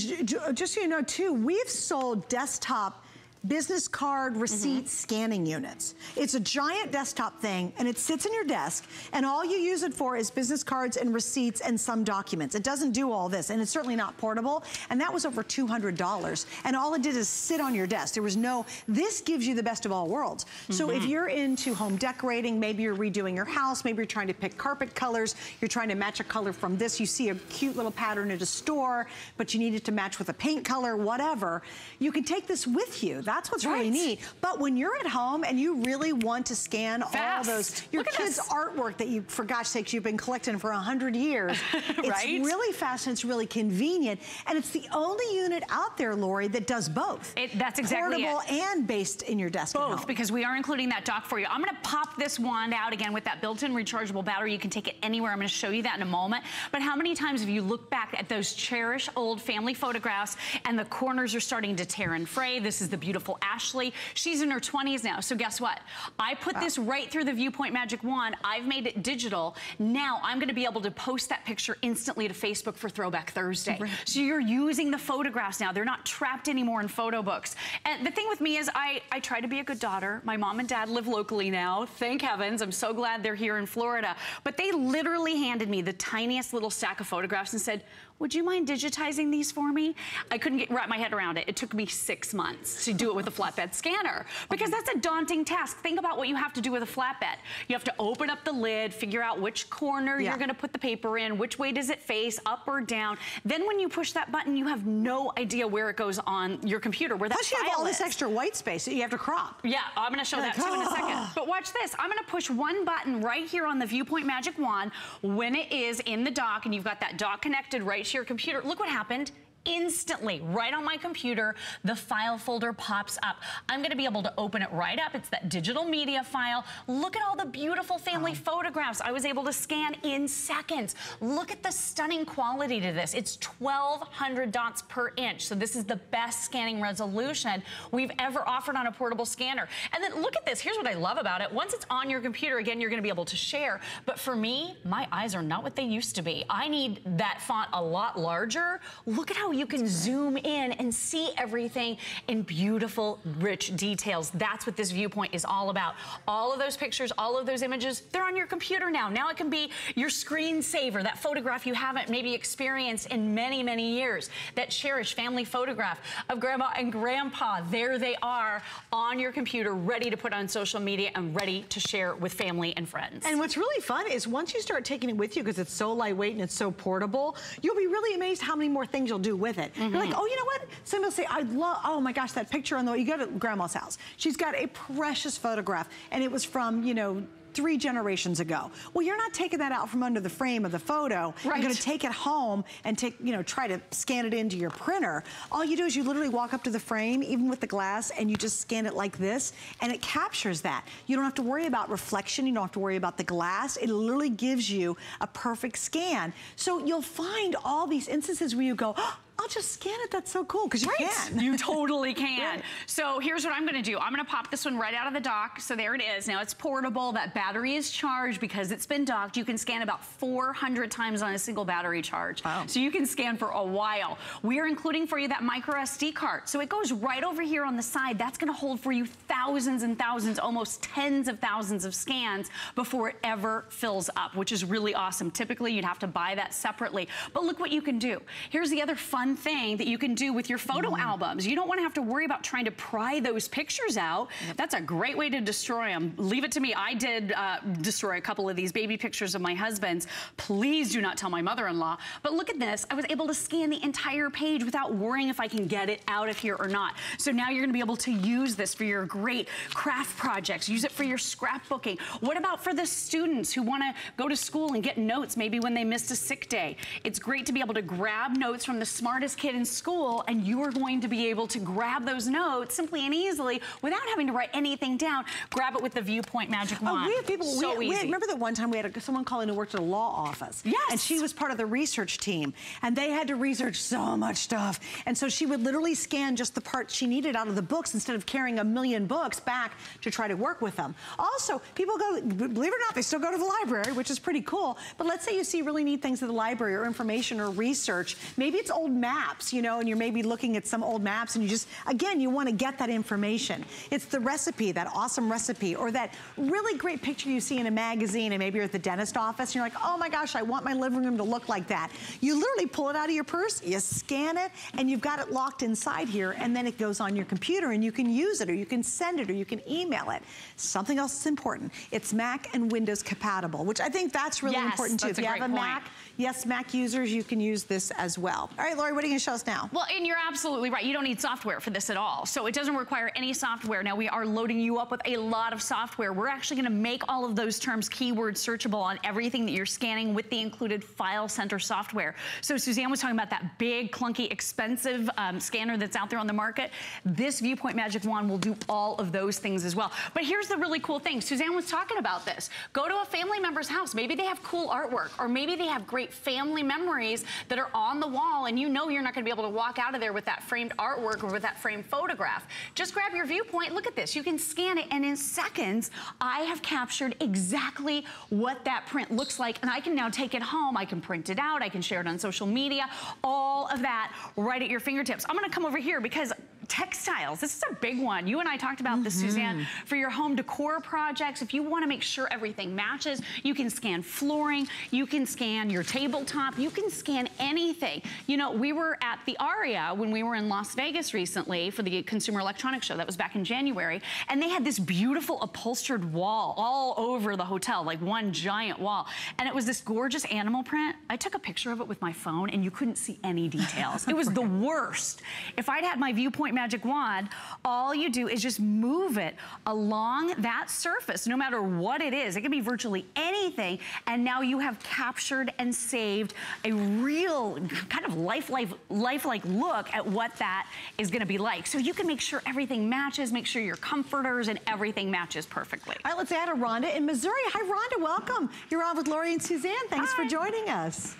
just so you know, too, we've sold desktop business card receipt Mm-hmm. scanning units. It's a giant desktop thing and it sits in your desk and all you use it for is business cards and receipts and some documents. It doesn't do all this and it's certainly not portable and that was over $200 and all it did is sit on your desk. There was no, this gives you the best of all worlds. So if Mm-hmm. you're into home decorating, maybe you're redoing your house, maybe you're trying to pick carpet colors, you're trying to match a color from this, you see a cute little pattern at a store, but you need it to match with a paint color, whatever, you can take this with you. That's what's really neat. But when you're at home and you really want to scan all those, your kids' artwork that you, for gosh sakes, you've been collecting for a hundred years, [LAUGHS] it's Right? really fast and it's really convenient. And it's the only unit out there, Lori, that does both. It- that's exactly Portable it. and based in your desk Both, because we are including that dock for you. I'm gonna pop this wand out again with that built-in rechargeable battery. You can take it anywhere. I'm gonna show you that in a moment. But how many times have you looked back at those cherished old family photographs and the corners are starting to tear and fray? This is the beautiful Ashley. She's in her 20s now, so guess what? I put this right through the VuPoint Magic Wand. I've made it digital. Now I'm gonna be able to post that picture instantly to Facebook for Throwback Thursday. So you're using the photographs now. They're not trapped anymore in photo books. And the thing with me is I, I try to be a good daughter. My mom and dad live locally now. Thank heavens. I'm so glad they're here in Florida. But they literally handed me the tiniest little stack of photographs and said, would you mind digitizing these for me? I couldn't get wrap my head around it. It took me six months to do it with a flatbed scanner because that's a daunting task. Think about what you have to do with a flatbed. You have to open up the lid, figure out which corner Yeah. you're gonna put the paper in, which way does it face, up or down. Then when you push that button, you have no idea where it goes on your computer, where that Plus you have all this extra white space that you have to crop. Yeah, I'm gonna show that too in a second. "Ah." But watch this. I'm gonna push one button right here on the VuPoint Magic Wand when it is in the dock and you've got that dock connected right your computer. Look what happened. Instantly, right on my computer, the file folder pops up. I'm gonna be able to open it right up. It's that digital media file. Look at all the beautiful family photographs I was able to scan in seconds. Look at the stunning quality to this. It's 1,200 dots per inch. So this is the best scanning resolution we've ever offered on a portable scanner. And then look at this. Here's what I love about it. Once it's on your computer, again, you're gonna be able to share. But for me, my eyes are not what they used to be. I need that font a lot larger. Look at how you can zoom in and see everything in beautiful, rich details. That's what this VuPoint is all about. All of those pictures, all of those images, they're on your computer now. Now it can be your screensaver, that photograph you haven't maybe experienced in many, many years, that cherished family photograph of grandma and grandpa. There they are on your computer, ready to put on social media and ready to share with family and friends. And what's really fun is once you start taking it with you, because it's so lightweight and it's so portable, you'll be really amazed how many more things you'll do with it. Mm -hmm. You're like, mm-hmm. oh, you know what? Some will say, I love, oh my gosh, that picture on the, you go to grandma's house. She's got a precious photograph and it was from, you know, three generations ago. Well, you're not taking that out from under the frame of the photo. Right. You're gonna take it home and take, you know, try to scan it into your printer. All you do is you literally walk up to the frame, even with the glass, and you just scan it like this, and it captures that. You don't have to worry about reflection. You don't have to worry about the glass. It literally gives you a perfect scan. So you'll find all these instances where you go, oh, I'll just scan it. That's so cool because you right. can. You totally [LAUGHS] can. So here's what I'm going to do. I'm going to pop this one right out of the dock. So there it is. Now it's portable. That battery is charged because it's been docked. You can scan about 400 times on a single battery charge. Wow. So you can scan for a while. We are including for you that micro SD card. So it goes right over here on the side. That's going to hold for you thousands and thousands, almost tens of thousands of scans before it ever fills up, which is really awesome. Typically, you'd have to buy that separately. But look what you can do. Here's the other fun fun thing that you can do with your photo mm. albums. You don't want to have to worry about trying to pry those pictures out. Yep. That's a great way to destroy them. Leave it to me. I did uh, destroy a couple of these baby pictures of my husband's. Please do not tell my mother-in-law. But look at this. I was able to scan the entire page without worrying if I can get it out of here or not. So now you're going to be able to use this for your great craft projects. Use it for your scrapbooking. What about for the students who want to go to school and get notes maybe when they missed a sick day? It's great to be able to grab notes from the smart smartest kid in school and you are going to be able to grab those notes simply and easily without having to write anything down. Grab it with the VuPoint Magic Wand. Oh, we have people, so we, we had, remember that one time we had a, someone calling who worked at a law office. Yes. And she was part of the research team and they had to research so much stuff. And so she would literally scan just the parts she needed out of the books instead of carrying a million books back to try to work with them. Also, people go, believe it or not, they still go to the library, which is pretty cool. But let's say you see really neat things at the library or information or research. Maybe it's old maps, you know, and you're maybe looking at some old maps and you just, again, you want to get that information. It's the recipe, that awesome recipe, or that really great picture you see in a magazine and maybe you're at the dentist office and you're like, oh my gosh, I want my living room to look like that. You literally pull it out of your purse, you scan it, and you've got it locked inside here, and then it goes on your computer and you can use it or you can send it or you can email it. Something else is important. It's Mac and Windows compatible, which I think that's really yes, important too. If you have a point. Mac, yes, Mac users, you can use this as well. All right, Lori, what are you gonna show us now? Well, and you're absolutely right. You don't need software for this at all. So it doesn't require any software. Now we are loading you up with a lot of software. We're actually gonna make all of those terms keyword searchable on everything that you're scanning with the included file center software. So Suzanne was talking about that big, clunky, expensive um, scanner that's out there on the market. This VuPoint Magic Wand will do all of those things as well. But here's the really cool thing. Suzanne was talking about this. Go to a family member's house. Maybe they have cool artwork or maybe they have great family memories that are on the wall and you know you're not gonna be able to walk out of there with that framed artwork or with that framed photograph. Just grab your VuPoint, look at this. You can scan it and in seconds, I have captured exactly what that print looks like and I can now take it home. I can print it out, I can share it on social media, all of that right at your fingertips. I'm gonna come over here because textiles. This is a big one. You and I talked about mm -hmm. this, mm-hmm. Suzanne, for your home decor projects. If you want to make sure everything matches, you can scan flooring, you can scan your tabletop, you can scan anything. You know, we were at the ARIA when we were in Las Vegas recently for the Consumer Electronics Show. That was back in January. And they had this beautiful upholstered wall all over the hotel, like one giant wall. And it was this gorgeous animal print. I took a picture of it with my phone and you couldn't see any details. [LAUGHS] It was the worst. If I'd had my VuPoint magic wand, all you do is just move it along that surface, no matter what it is. It can be virtually anything. And now you have captured and saved a real kind of lifelike, lifelike look at what that is gonna be like. So you can make sure everything matches, make sure your comforters and everything matches perfectly. All right, let's add a Rhonda in Missouri. Hi, Rhonda, welcome. You're on with Lori and Suzanne. Thanks Hi. for joining us.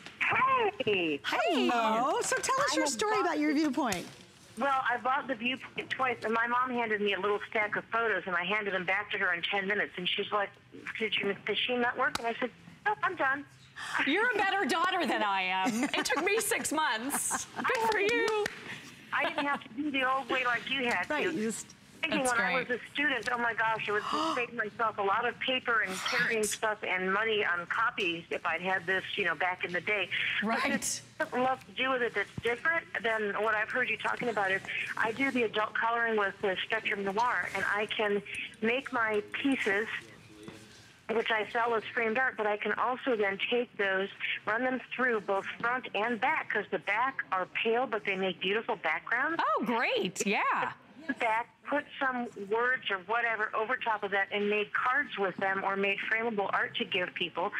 Hey. Hello. So tell us your story about your VuPoint. Well, I bought the VuPoint twice, and my mom handed me a little stack of photos, and I handed them back to her in 10 minutes, and she's like, did your machine not work? And I said, no, I'm done. [LAUGHS] You're a better daughter than I am. It took me six months. Good for you. I didn't have to do the old way like you had Right, to. you just Thinking That's when I was a student, oh my gosh, it would [GASPS] save myself a lot of paper and carrying stuff and money on copies if I'd had this, you know, back in the day. Right. Something love to do with it that's different than what I've heard you talking about. Is I do the adult coloring with the Spectrum Noir, and I can make my pieces which I sell as framed art, but I can also then take those, run them through both front and back, because the back are pale, but they make beautiful backgrounds. Oh, great. Yeah. Back, put some words or whatever over top of that, and made cards with them, or made frameable art to give people.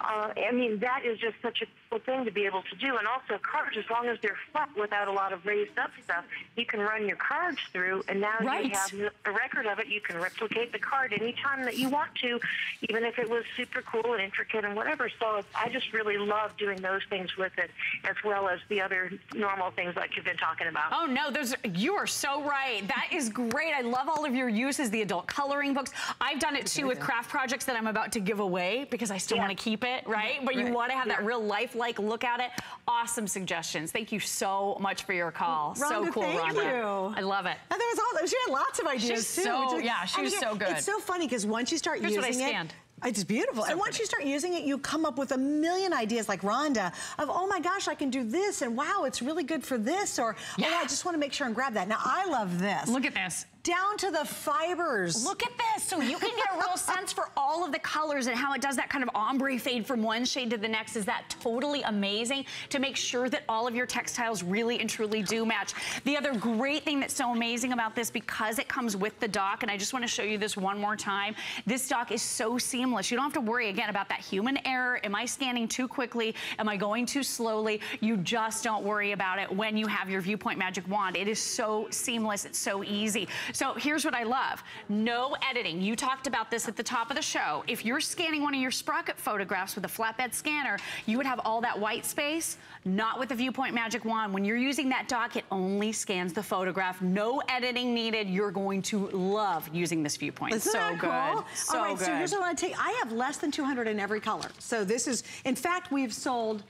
Uh, I mean, that is just such a cool thing to be able to do. And also, cards, as long as they're flat without a lot of raised up stuff, you can run your cards through, and now Right. you have a record of it. You can replicate the card anytime that you want to, even if it was super cool and intricate and whatever. So I just really love doing those things with it, as well as the other normal things like you've been talking about. Oh no, those you are so right. That is great. I love all of your uses, the adult coloring books. I've done it too with craft projects that I'm about to give away because I still Yeah. want to keep it, right? But you Right. want to have that real life-like look at it. Awesome suggestions. Thank you so much for your call. so Rhonda, cool, thank Rhonda. you. I love it. And there was all she had lots of ideas She's too. so- yeah, she was so good. It's so funny because once you start Here's using it. It's beautiful. and once pretty. you start using it, you come up with a million ideas like Rhonda of, oh my gosh, I can do this, and wow, it's really good for this, or oh, I just want to make sure and grab that. Now I love this. Look at this. Down to the fibers. Look at this. So you can get a real [LAUGHS] sense for all of the colors and how it does that kind of ombre fade from one shade to the next. Is that totally amazing to make sure that all of your textiles really and truly do match. The other great thing that's so amazing about this, because it comes with the dock, and I just want to show you this one more time, this dock is so seamless. You don't have to worry, again, about that human error. Am I scanning too quickly? Am I going too slowly? You just don't worry about it when you have your VuPoint Magic Wand. It is so seamless. It's so easy. So here's what I love. No editing. You talked about this at the top of the show. If you're scanning one of your Sprocket photographs with a flatbed scanner, you would have all that white space, not with the VuPoint Magic Wand. When you're using that dock, it only scans the photograph. No editing needed. You're going to love using this VuPoint. Isn't so that good. cool? So All right, good. so here's what I want to take. I have less than 200 in every color. So this is, in fact, we've sold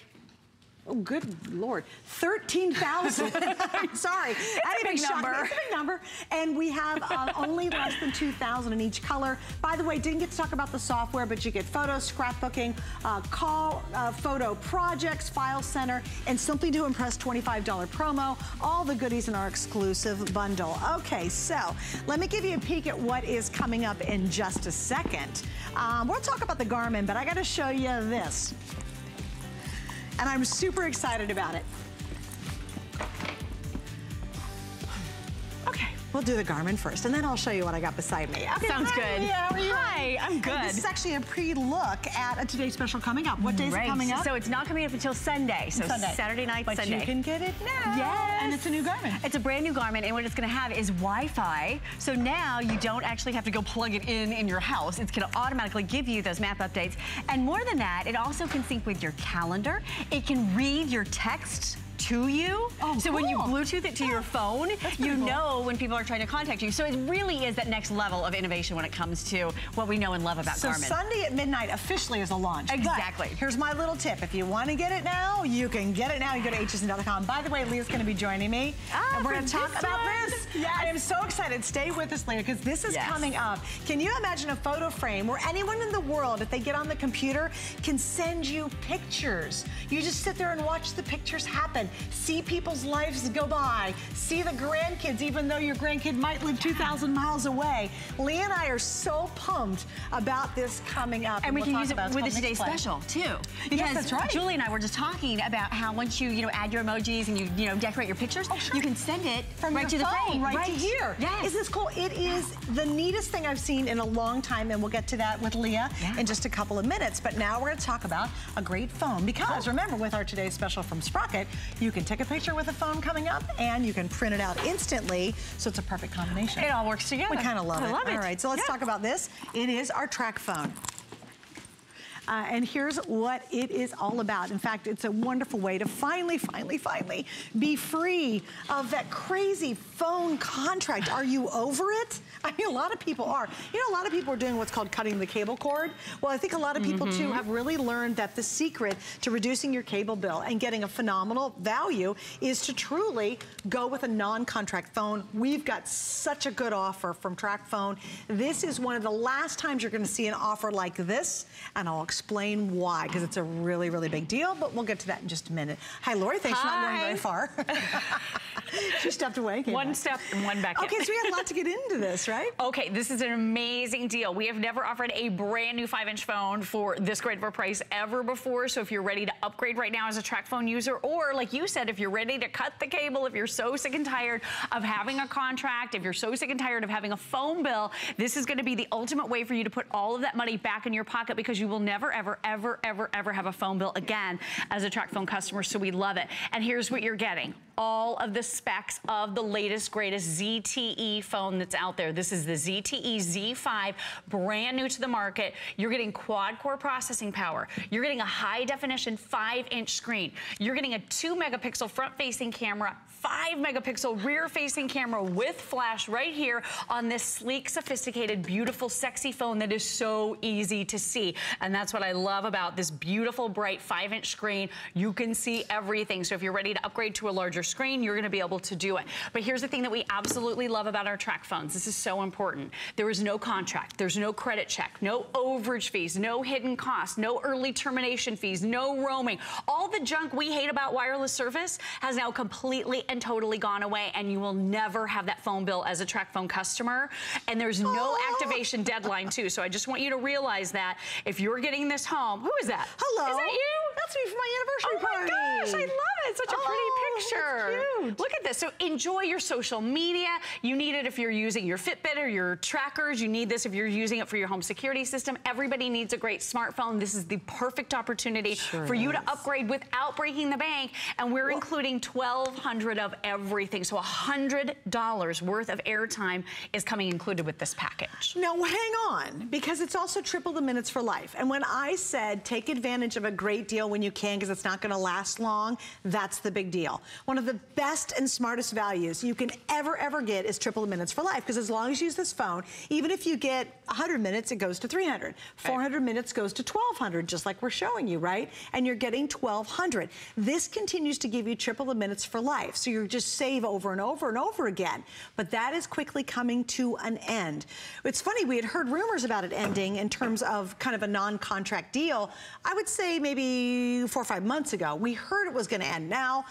Oh, good Lord. 13,000. [LAUGHS] Sorry. It's a big number. It's a big number. And we have uh, only less than 2,000 in each color. By the way, didn't get to talk about the software, but you get photos, scrapbooking, uh, call uh, photo projects, file center, and Simply to Impress $25 promo. All the goodies in our exclusive bundle. Okay, so let me give you a peek at what is coming up in just a second. Um, we'll talk about the Garmin, but I got to show you this and I'm super excited about it. We'll do the Garmin first, and then I'll show you what I got beside me. Okay, Sounds hi, good. How are you? Hi, I'm And good. this is actually a pre-look at a Today Special coming up. What day is it coming up? So it's not coming up until Sunday. So Sunday. Saturday night, but Sunday. you can get it now. Yes. And it's a new Garmin. It's a brand new Garmin, and what it's going to have is Wi-Fi. So now you don't actually have to go plug it in in your house. It's going to automatically give you those map updates. And more than that, it also can sync with your calendar. It can read your texts to you. Oh, so when you. Bluetooth it to your phone, you cool. know when people are trying to contact you. So it really is that next level of innovation when it comes to what we know and love about So Garmin. Sunday at midnight officially is a launch. But Exactly. here's my little tip. If you want to get it now, you can get it now. You go to hsn.com. By the way, Leah's going to be joining me. Ah, and we're going to talk about one. this. I am so excited. Stay with us, Leah, because this is Yes. coming up. Can you imagine a photo frame where anyone in the world, if they get on the computer, can send you pictures? You just sit there and watch the pictures happen. See people's lives go by. See the grandkids, even though your grandkid might live 2,000 miles away. Leah and I are so pumped about this coming up. And we we'll can use it with the Today Play. Special too. Because that's right. Julie and I were just talking about how once you, you know, add your emojis and you, you know, decorate your pictures, oh, you can send it From right your to the phone, frame. right, to here. Yes. Isn't this cool? It is the neatest thing I've seen in a long time, and we'll get to that with Leah Yeah. in just a couple of minutes. But now we're going to talk about a great phone because Oh. remember, with our today's special from Sprocket, you can take a picture with a phone coming up, and you can print it out instantly. So it's a perfect combination. It all works together. We kind of love I it. love it. All right, so let's Yeah. talk about this. It is our TracFone. Uh, and here's what it is all about. In fact, it's a wonderful way to finally, finally, finally be free of that crazy phone contract. Are you over it? I mean, a lot of people are. You know, a lot of people are doing what's called cutting the cable cord. Well, I think a lot of people, mm -hmm. too, mm-hmm. have really learned that the secret to reducing your cable bill and getting a phenomenal value is to truly go with a non-contract phone. We've got such a good offer from TracFone. This is one of the last times you're going to see an offer like this, and I'll explain why, because it's a really, really big deal, but we'll get to that in just a minute. Hi, Lori. Thanks Hi. for not going very far. [LAUGHS] she stepped away. One back. step and one back Okay, in. so we had a lot to get into this, right? [LAUGHS] Okay, this is an amazing deal. We have never offered a brand new five inch phone for this great of a price ever before. So if you're ready to upgrade right now as a TracFone user, or like you said, if you're ready to cut the cable, if you're so sick and tired of having a contract, if you're so sick and tired of having a phone bill, this is gonna be the ultimate way for you to put all of that money back in your pocket because you will never, ever, ever, ever, ever have a phone bill again as a TracFone customer. So we love it. And here's what you're getting all of the specs of the latest, greatest ZTE phone that's out there. This is the ZTE Z5, brand new to the market. You're getting quad-core processing power. You're getting a high-definition 5-inch screen. You're getting a 2-megapixel front-facing camera, 5-megapixel rear-facing camera with flash right here on this sleek, sophisticated, beautiful, sexy phone that is so easy to see. And that's what I love about this beautiful, bright 5-inch screen. You can see everything. So if you're ready to upgrade to a larger screen, you're gonna be able to do it. But here's the thing that we absolutely love about our TracFones. This is so important. There is no contract. There's no credit check, no overage fees, no hidden costs, no early termination fees, no roaming. All the junk we hate about wireless service has now completely and totally gone away and you will never have that phone bill as a TracFone customer. And there's no oh. activation deadline too. So I just want you to realize that if you're getting this home, who is that? Hello. Is that you? That's me for my anniversary oh party. Oh my gosh, I love it. Such a pretty oh, picture. Look at this. So enjoy your social media. You need it if you're using your Fitbit or your trackers. You need this if you're using it for your home security system. Everybody needs a great smartphone. This is the perfect opportunity sure for you to upgrade without breaking the bank. And we're well, including 1200 of everything. So $100 worth of airtime is coming included with this package. Now hang on, because it's also triple the minutes for life. And when I said take advantage of a great deal when you can, because it's not gonna last long, that's the big deal. One of the best and smartest values you can ever, ever get is triple the minutes for life. Because as long as you use this phone, even if you get 100 minutes, it goes to 300. 400 right. minutes goes to 1200, just like we're showing you, right? And you're getting 1200. This continues to give you triple the minutes for life. So you're just save over and over and over again. But that is quickly coming to an end. It's funny, we had heard rumors about it ending in terms of kind of a non-contract deal. I would say maybe four or five months ago. We heard it was gonna end. Now,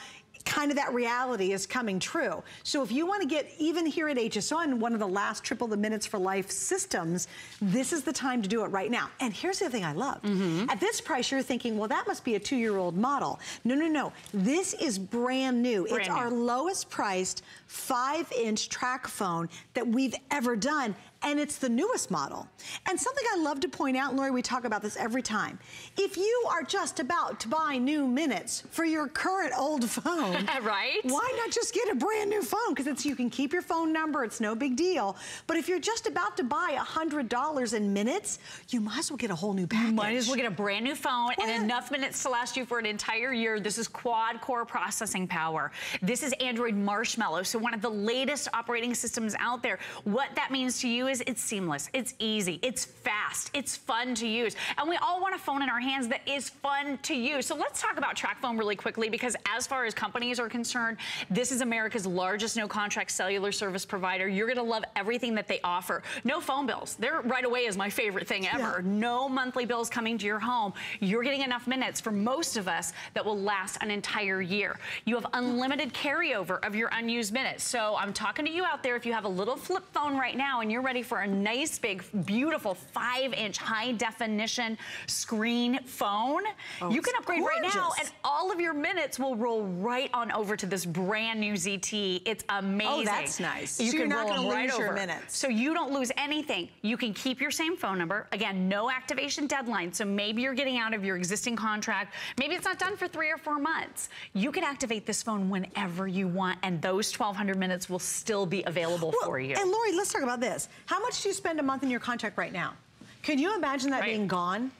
kind of that reality is coming true. So if you want to get, even here at HSN, one of the last triple the minutes for life systems, this is the time to do it right now. And here's the thing I love. Mm -hmm. At this price, you're thinking, well, that must be a two-year-old model. No, no, no. This is brand new. Brand it's new. our lowest priced five-inch TracFone that we've ever done and it's the newest model. And something I love to point out, Lori, we talk about this every time. If you are just about to buy new minutes for your current old phone, [LAUGHS] right? Why not just get a brand new phone? Because it's you can keep your phone number, it's no big deal. But if you're just about to buy $100 in minutes, you might as well get a whole new package. You might as well get a brand new phone what? and enough minutes to last you for an entire year. This is quad core processing power. This is Android Marshmallow, so one of the latest operating systems out there. What that means to you is is it's seamless, it's easy, it's fast, it's fun to use. And we all want a phone in our hands that is fun to use. So let's talk about TracFone really quickly because as far as companies are concerned, this is America's largest no contract cellular service provider. You're gonna love everything that they offer. No phone bills. They're right away is my favorite thing ever. Yeah. No monthly bills coming to your home. You're getting enough minutes for most of us that will last an entire year. You have unlimited carryover of your unused minutes. So I'm talking to you out there if you have a little flip phone right now and you're ready for a nice, big, beautiful five-inch high-definition screen phone. Oh, you can upgrade gorgeous. right now, and all of your minutes will roll right on over to this brand new ZTE. It's oh, amazing. Oh, that's nice. You so can you're not going to lose your minutes. So you don't lose anything. You can keep your same phone number. Again, no activation deadline. So maybe you're getting out of your existing contract. Maybe it's not done for three or four months. You can activate this phone whenever you want, and those 1,200 minutes will still be available well, for you. And Lori, let's talk about this. How much do you spend a month in your contract right now? Can you imagine that right. being gone?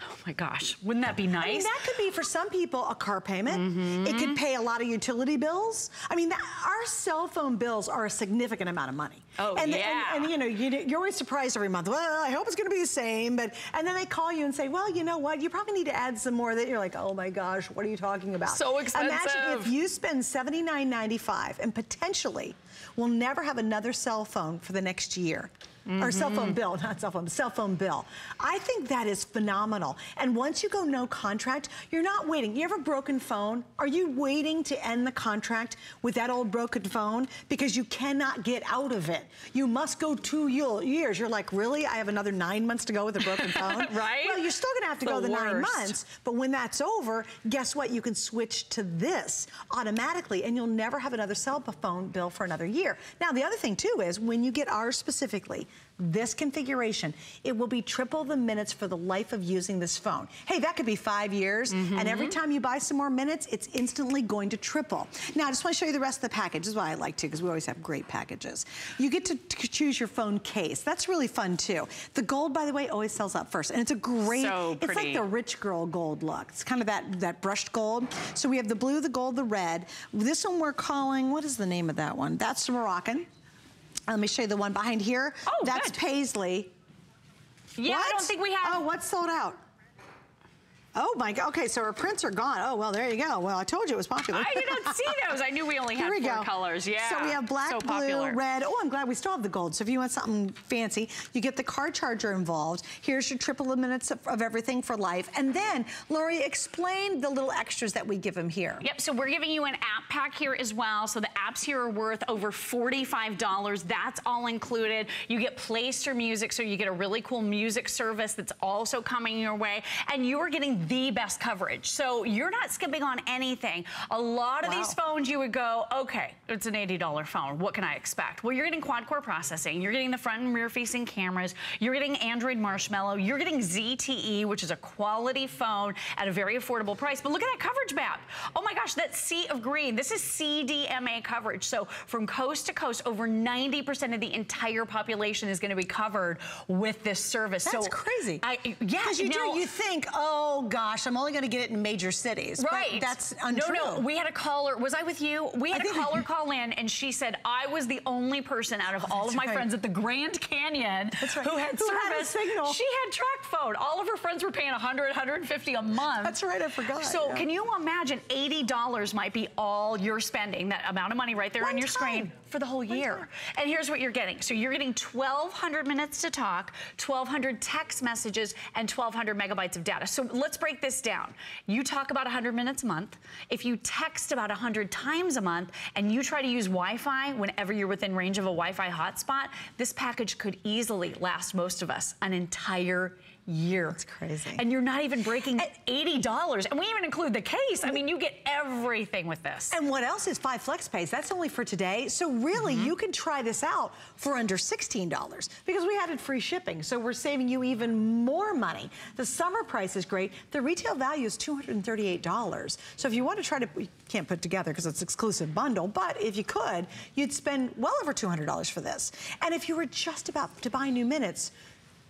Oh my gosh, wouldn't that be nice? I mean, that could be for some people a car payment. Mm -hmm. It could pay a lot of utility bills. I mean, that, our cell phone bills are a significant amount of money. Oh, and, yeah. And, and you know, you, are always surprised every month. Well, I hope it's going to be the same. But and then they call you and say, well, you know what? You probably need to add some more. That you're like, oh my gosh, what are you talking about? So expensive. Imagine if you spend $79.95 and potentially will never have another cell phone for the next year. Mm -hmm. or cell phone bill, not cell phone, cell phone bill. I think that is phenomenal. And once you go no contract, you're not waiting. You have a broken phone? Are you waiting to end the contract with that old broken phone? Because you cannot get out of it. You must go two years. You're like, really? I have another nine months to go with a broken [LAUGHS] phone? right? Well, you're still gonna have to the go the worst. nine months, but when that's over, guess what? You can switch to this automatically and you'll never have another cell phone bill for another year. Now, the other thing too is when you get ours specifically, this configuration, it will be triple the minutes for the life of using this phone. Hey, that could be five years, mm -hmm. and every time you buy some more minutes, it's instantly going to triple. Now, I just want to show you the rest of the package. This is why I like to, because we always have great packages. You get to, to, choose your phone case. That's really fun, too. The gold, by the way, always sells out first, and it's a great, so it's like the rich girl gold look. It's kind of that, that brushed gold. So we have the blue, the gold, the red. This one we're calling, what is the name of that one? That's Moroccan. Let me show you the one behind here. Oh, That's good. Paisley. Yeah, what? I don't think we have. Oh, what's sold out? Oh my God, okay, so our prints are gone. Oh, well, there you go. Well, I told you it was popular. I didn't see those. I knew we only had we four go. colors, yeah. So we have black, so blue, red. Oh, I'm glad we still have the gold. So if you want something fancy, you get the car charger involved. Here's your triple minutes of, of everything for life. And then, Lori, explain the little extras that we give them here. Yep, so we're giving you an app pack here as well. So the apps here are worth over $45. That's all included. You get Playster Music, so you get a really cool music service that's also coming your way. And you're getting the best coverage. So you're not skipping on anything. A lot of wow. these phones you would go, okay, it's an $80 phone. What can I expect? Well, you're getting quad core processing. You're getting the front and rear facing cameras. You're getting Android Marshmallow. You're getting ZTE, which is a quality phone at a very affordable price. But look at that coverage map. Oh my gosh, that sea of green. This is CDMA coverage. So from coast to coast, over 90% of the entire population is going to be covered with this service. That's so crazy. I, yeah, because you do. You think, oh gosh, I'm only going to get it in major cities. Right. that's untrue. No, no. We had a caller. Was I with you? We had I a caller call in, and she said I was the only person out of oh, all of my right. friends at the Grand Canyon right. who had who service. Had a signal. She had TracFone. All of her friends were paying 100, 150 a month. That's right. I forgot. So yeah. can you imagine $80 might be all you're spending, that amount of money right there One on your time. screen for the whole year. And here's what you're getting. So you're getting 1,200 minutes to talk, 1,200 text messages, and 1,200 megabytes of data. So let's break this down. You talk about 100 minutes a month. If you text about 100 times a month, and you try to use Wi-Fi whenever you're within range of a Wi-Fi hotspot, this package could easily last most of us an entire year. That's crazy. And you're not even breaking $80. And we even include the case. I mean, you get everything with this. And what else is five flex pays? That's only for today. So really, mm -hmm. you can try this out for under $16 because we added free shipping. So we're saving you even more money. The summer price is great. The retail value is $238. So if you want to try to, we can't put together because it's exclusive bundle, but if you could, you'd spend well over $200 for this. And if you were just about to buy new minutes,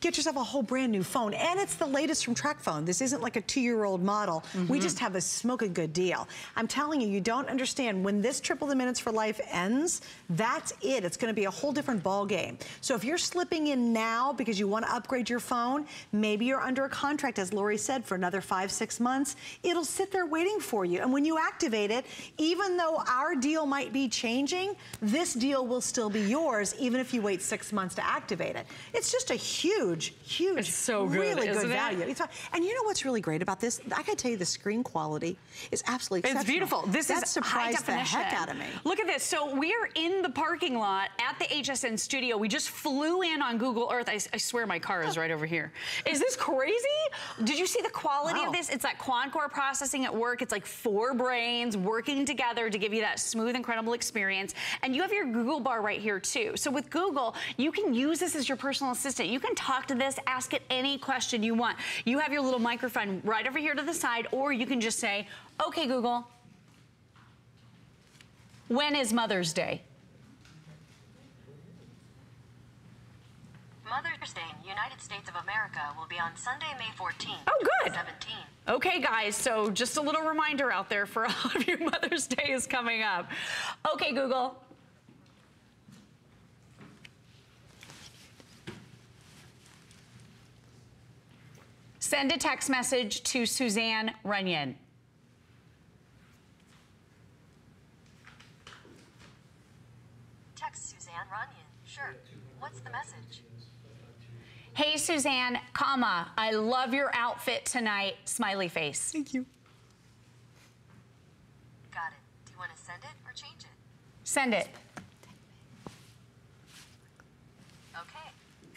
get yourself a whole brand new phone. And it's the latest from TracFone. This isn't like a two-year-old model. Mm -hmm. We mm-hmm. just have a smoking good deal. I'm telling you, you don't understand. When this triple the minutes for life ends, that's it. It's gonna be a whole different ball game. So if you're slipping in now because you wanna upgrade your phone, maybe you're under a contract, as Lori said, for another five, six months, it'll sit there waiting for you. And when you activate it, even though our deal might be changing, this deal will still be yours, even if you wait six months to activate it. It's just a huge huge, huge, it's so good, really good it? value. and you know what's really great about this? I gotta tell you, the screen quality is absolutely It's beautiful. This that is surprised the heck out of me. Look at this. So we're in the parking lot at the HSN studio. We just flew in on Google Earth. I, I swear my car is right over here. Is this crazy? Did you see the quality wow. of this? It's that quad core processing at work. It's like four brains working together to give you that smooth, incredible experience. And you have your Google bar right here too. So with Google, you can use this as your personal assistant. You can talk to this, ask it any question you want. You have your little microphone right over here to the side, or you can just say, okay, Google, when is Mother's Day? Mother's Day in the United States of America will be on Sunday, May 14th. Oh, good. 17. Okay, guys, so just a little reminder out there for [LAUGHS] all of you Mother's Day is coming up. Okay, Google. Send a text message to Suzanne Runyan. Text Suzanne Runyan. Sure. What's the message? Hey, Suzanne, comma, I love your outfit tonight, smiley face. Thank you. Got it. Do you want to send it or change it? Send it. Okay.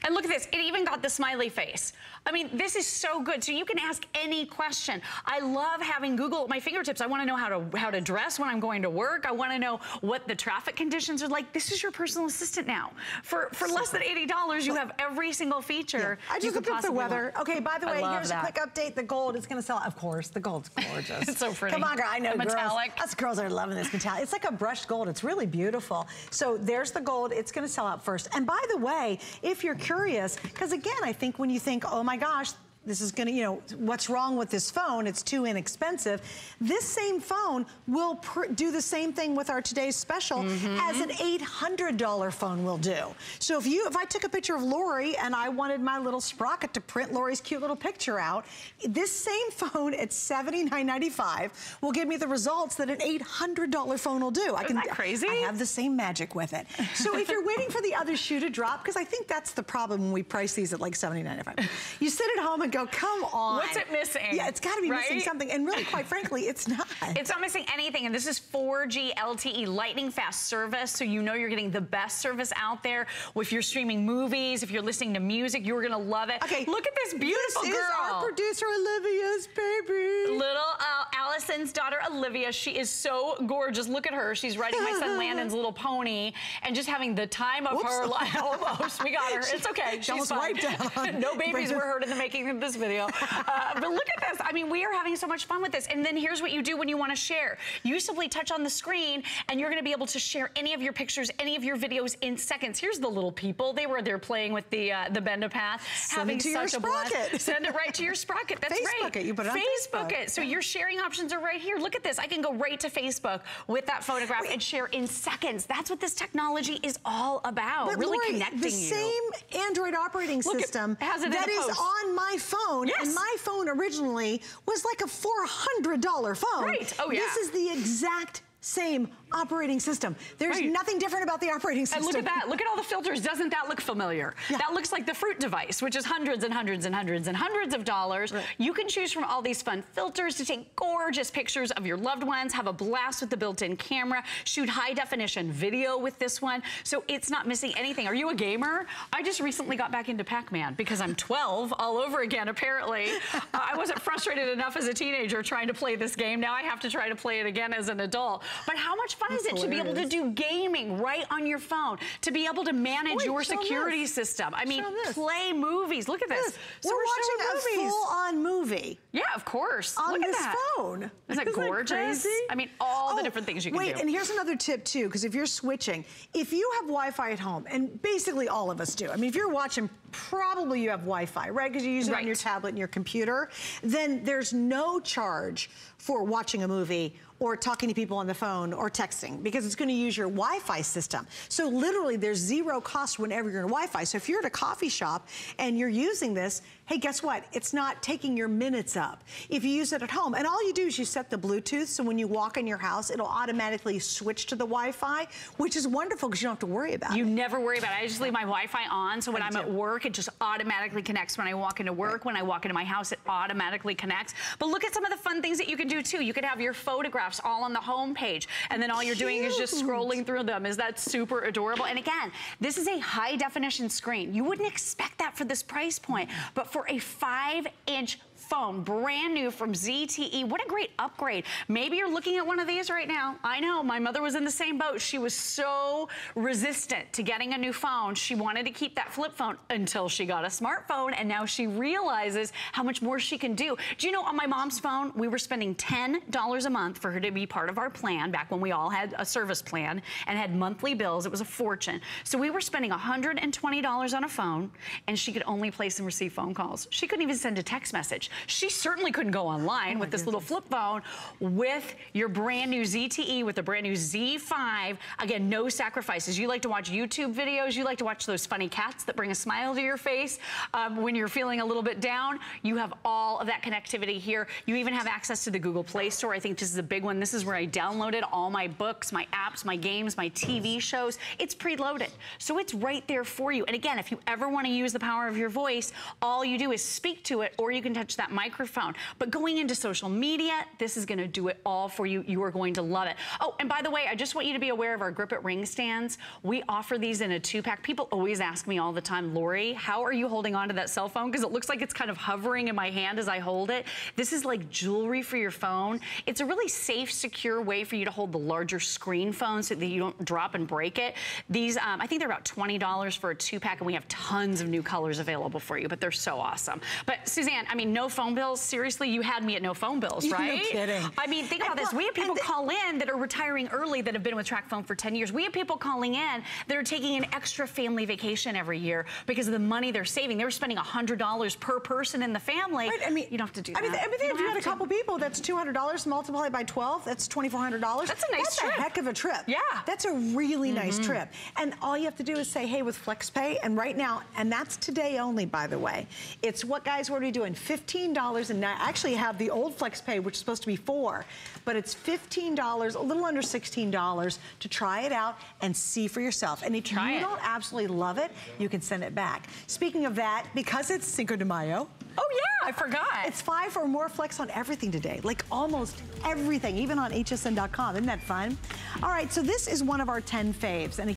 And look at this, it even got the smiley face. I mean, this is so good. So you can ask any question. I love having Google at my fingertips. I want to know how to how to dress when I'm going to work. I want to know what the traffic conditions are like. This is your personal assistant now. For for less than $80, you have every single feature. I you just looked up the weather. want. Okay, by the way, here's that. a quick update. The gold is going to sell. Of course, the gold's gorgeous. [LAUGHS] It's so pretty. Come on, girl. I know The girls. metallic. Us girls are loving this metallic. It's like a brushed gold. It's really beautiful. So there's the gold. It's going to sell out first. And by the way, if you're curious, because again, I think when you think, oh my Majka është this is gonna, you know, what's wrong with this phone? It's too inexpensive. This same phone will pr- do the same thing with our today's special Mm-hmm. as an $800 phone will do. So if you, if I took a picture of Lori and I wanted my little sprocket to print Lori's cute little picture out, this same [LAUGHS] phone at $79.95 will give me the results that an $800 phone will do. I Isn't that crazy? I have the same magic with it. So if you're waiting for the other shoe to drop, because I think that's the problem when we price these at like $79.95. You sit at home and go, come on. What's it missing? Yeah, it's got to be missing something. And really, quite frankly, it's not. [LAUGHS] It's not missing anything, and this is 4G LTE lightning fast service, so you know you're getting the best service out there. If you're streaming movies, if you're listening to music, you're gonna love it. Okay, look at this beautiful this girl. is our producer Olivia's baby. Little uh, Allison's daughter Olivia, she is so gorgeous. Look at her. She's riding my son [LAUGHS] Landon's little pony and just having the time of her life. [LAUGHS] Almost, we got her. It's okay. She's wiped out no babies were hurt in the making of this video. Uh, but look at this. I mean, we are having so much fun with this. And then here's what you do when you want to share. You simply touch on the screen, and you're going to be able to share any of your pictures, any of your videos in seconds. Here's the little people. They were there playing with the uh, the Bend a Path, Send having it to your such a blast. sprocket. [LAUGHS] Send it right to your sprocket. That's Facebook right. it. You put it on Facebook Facebook. it. So your sharing options are right here. Look at this. I can go right to Facebook with that photograph and share in seconds. That's what this technology is all about. But really Lori, connecting the you. same Android operating Look, it system has it in that is on my phone, Yes. and my phone originally was like a $400 phone. Right. Oh, yeah. This is the exact same operating system. There's Right. nothing different about the operating system. And look at that. Look at all the filters. Doesn't that look familiar? Yeah. That looks like the fruit device, which is hundreds and hundreds and hundreds and hundreds of dollars. You can choose from all these fun filters to take gorgeous pictures of your loved ones, have a blast with the built-in camera, shoot high definition video with this one. So it's not missing anything. Are you a gamer? I just recently got back into Pac-Man because I'm 12 all over again, apparently. Uh, I wasn't frustrated enough as a teenager trying to play this game. Now I have to try to play it again as an adult. But how much fun is That's it to be able to do gaming right on your phone, to be able to manage Wait, your security this. system. I mean, Show 'em this. play movies. Look at this. This. So we're, showing watching a full-on movie Yeah, of course. on Look at this that. phone. Isn't that gorgeous? crazy? I mean, all the Oh, different things you can wait, do. and here's another tip too, because if you're switching, if you have Wi-Fi at home, and basically all of us do. I mean, if you're watching, probably you have Wi-Fi, right? Because you use it on your tablet and your computer. Then there's no charge for watching a movie or talking to people on the phone or texting because it's going to use your Wi-Fi system. So literally there's zero cost whenever you're in Wi-Fi. So if you're at a coffee shop and you're using this, hey, guess what? It's not taking your minutes up. If you use it at home, and all you do is you set the Bluetooth, so when you walk in your house, it'll automatically switch to the Wi-Fi, which is wonderful because you don't have to worry about You it. You never worry about it. I just leave my Wi-Fi on, so when I I'm at work, it just automatically connects. When I walk into work, when I walk into my house, it automatically connects. But look at some of the fun things that you can do too. You can have your photographs all on the home page, and then all you're doing is just scrolling through them. Is that super adorable? And again, this is a high definition screen. You wouldn't expect that for this price point, but for a five inch phone, brand new from ZTE. What a great upgrade. Maybe you're looking at one of these right now. I know, my mother was in the same boat. She was so resistant to getting a new phone. She wanted to keep that flip phone until she got a smartphone, and now she realizes how much more she can do. Do you know, on my mom's phone, we were spending $10 a month for her to be part of our plan back when we all had a service plan and had monthly bills. It was a fortune. So we were spending $120 on a phone, and she could only place and receive phone calls. She couldn't even send a text message. She certainly couldn't go online oh with this goodness. little flip phone with your brand new ZTE, with the brand new Z5. Again, no sacrifices. You like to watch YouTube videos, you like to watch those funny cats that bring a smile to your face um, when you're feeling a little bit down, you have all of that connectivity here. You even have access to the Google Play Store. I think this is a big one. This is where I downloaded all my books, my apps, my games, my TV shows. It's preloaded. So it's right there for you. And again, if you ever want to use the power of your voice, all you do is speak to it or you can touch that microphone. But going into social media, this is going to do it all for you. You are going to love it. Oh, and by the way, I just want you to be aware of our Grip It ring stands. We offer these in a two-pack. People always ask me all the time, Lori, how are you holding onto that cell phone? Because it looks like it's kind of hovering in my hand as I hold it. This is like jewelry for your phone. It's a really safe, secure way for you to hold the larger screen phone so that you don't drop and break it. These, um, I think they're about $20 for a two-pack, and we have tons of new colors available for you, but they're so awesome. But Suzanne, I mean, no phone bills. Seriously, you had me at no phone bills, [LAUGHS] right? no kidding. I mean, think about this. We have people call in that are retiring early that have been with TracFone for 10 years. We have people calling in that are taking an extra family vacation every year because of the money they're saving. They were spending $100 per person in the family. Right, I mean, you don't have to do I that. I mean, everything, if you had a couple people, that's $200 multiplied by 12, that's $2,400. That's a nice that's trip. a heck of a trip. Yeah. That's a really mm -hmm. nice trip. And all you have to do is say, hey, with FlexPay, and right now, and that's today only, by the way, it's what, guys, what are we doing? $15, and I actually have the old FlexPay, which is supposed to be four, but it's $15, a little under $16 to try it out and see for yourself. And if try you it. don't absolutely love it, you can send it back. Speaking of that, because it's Cinco de Mayo, Oh yeah, I forgot. It's five or more flex on everything today, like almost everything, even on hsn.com. Isn't that fun? All right, so this is one of our 10 faves. And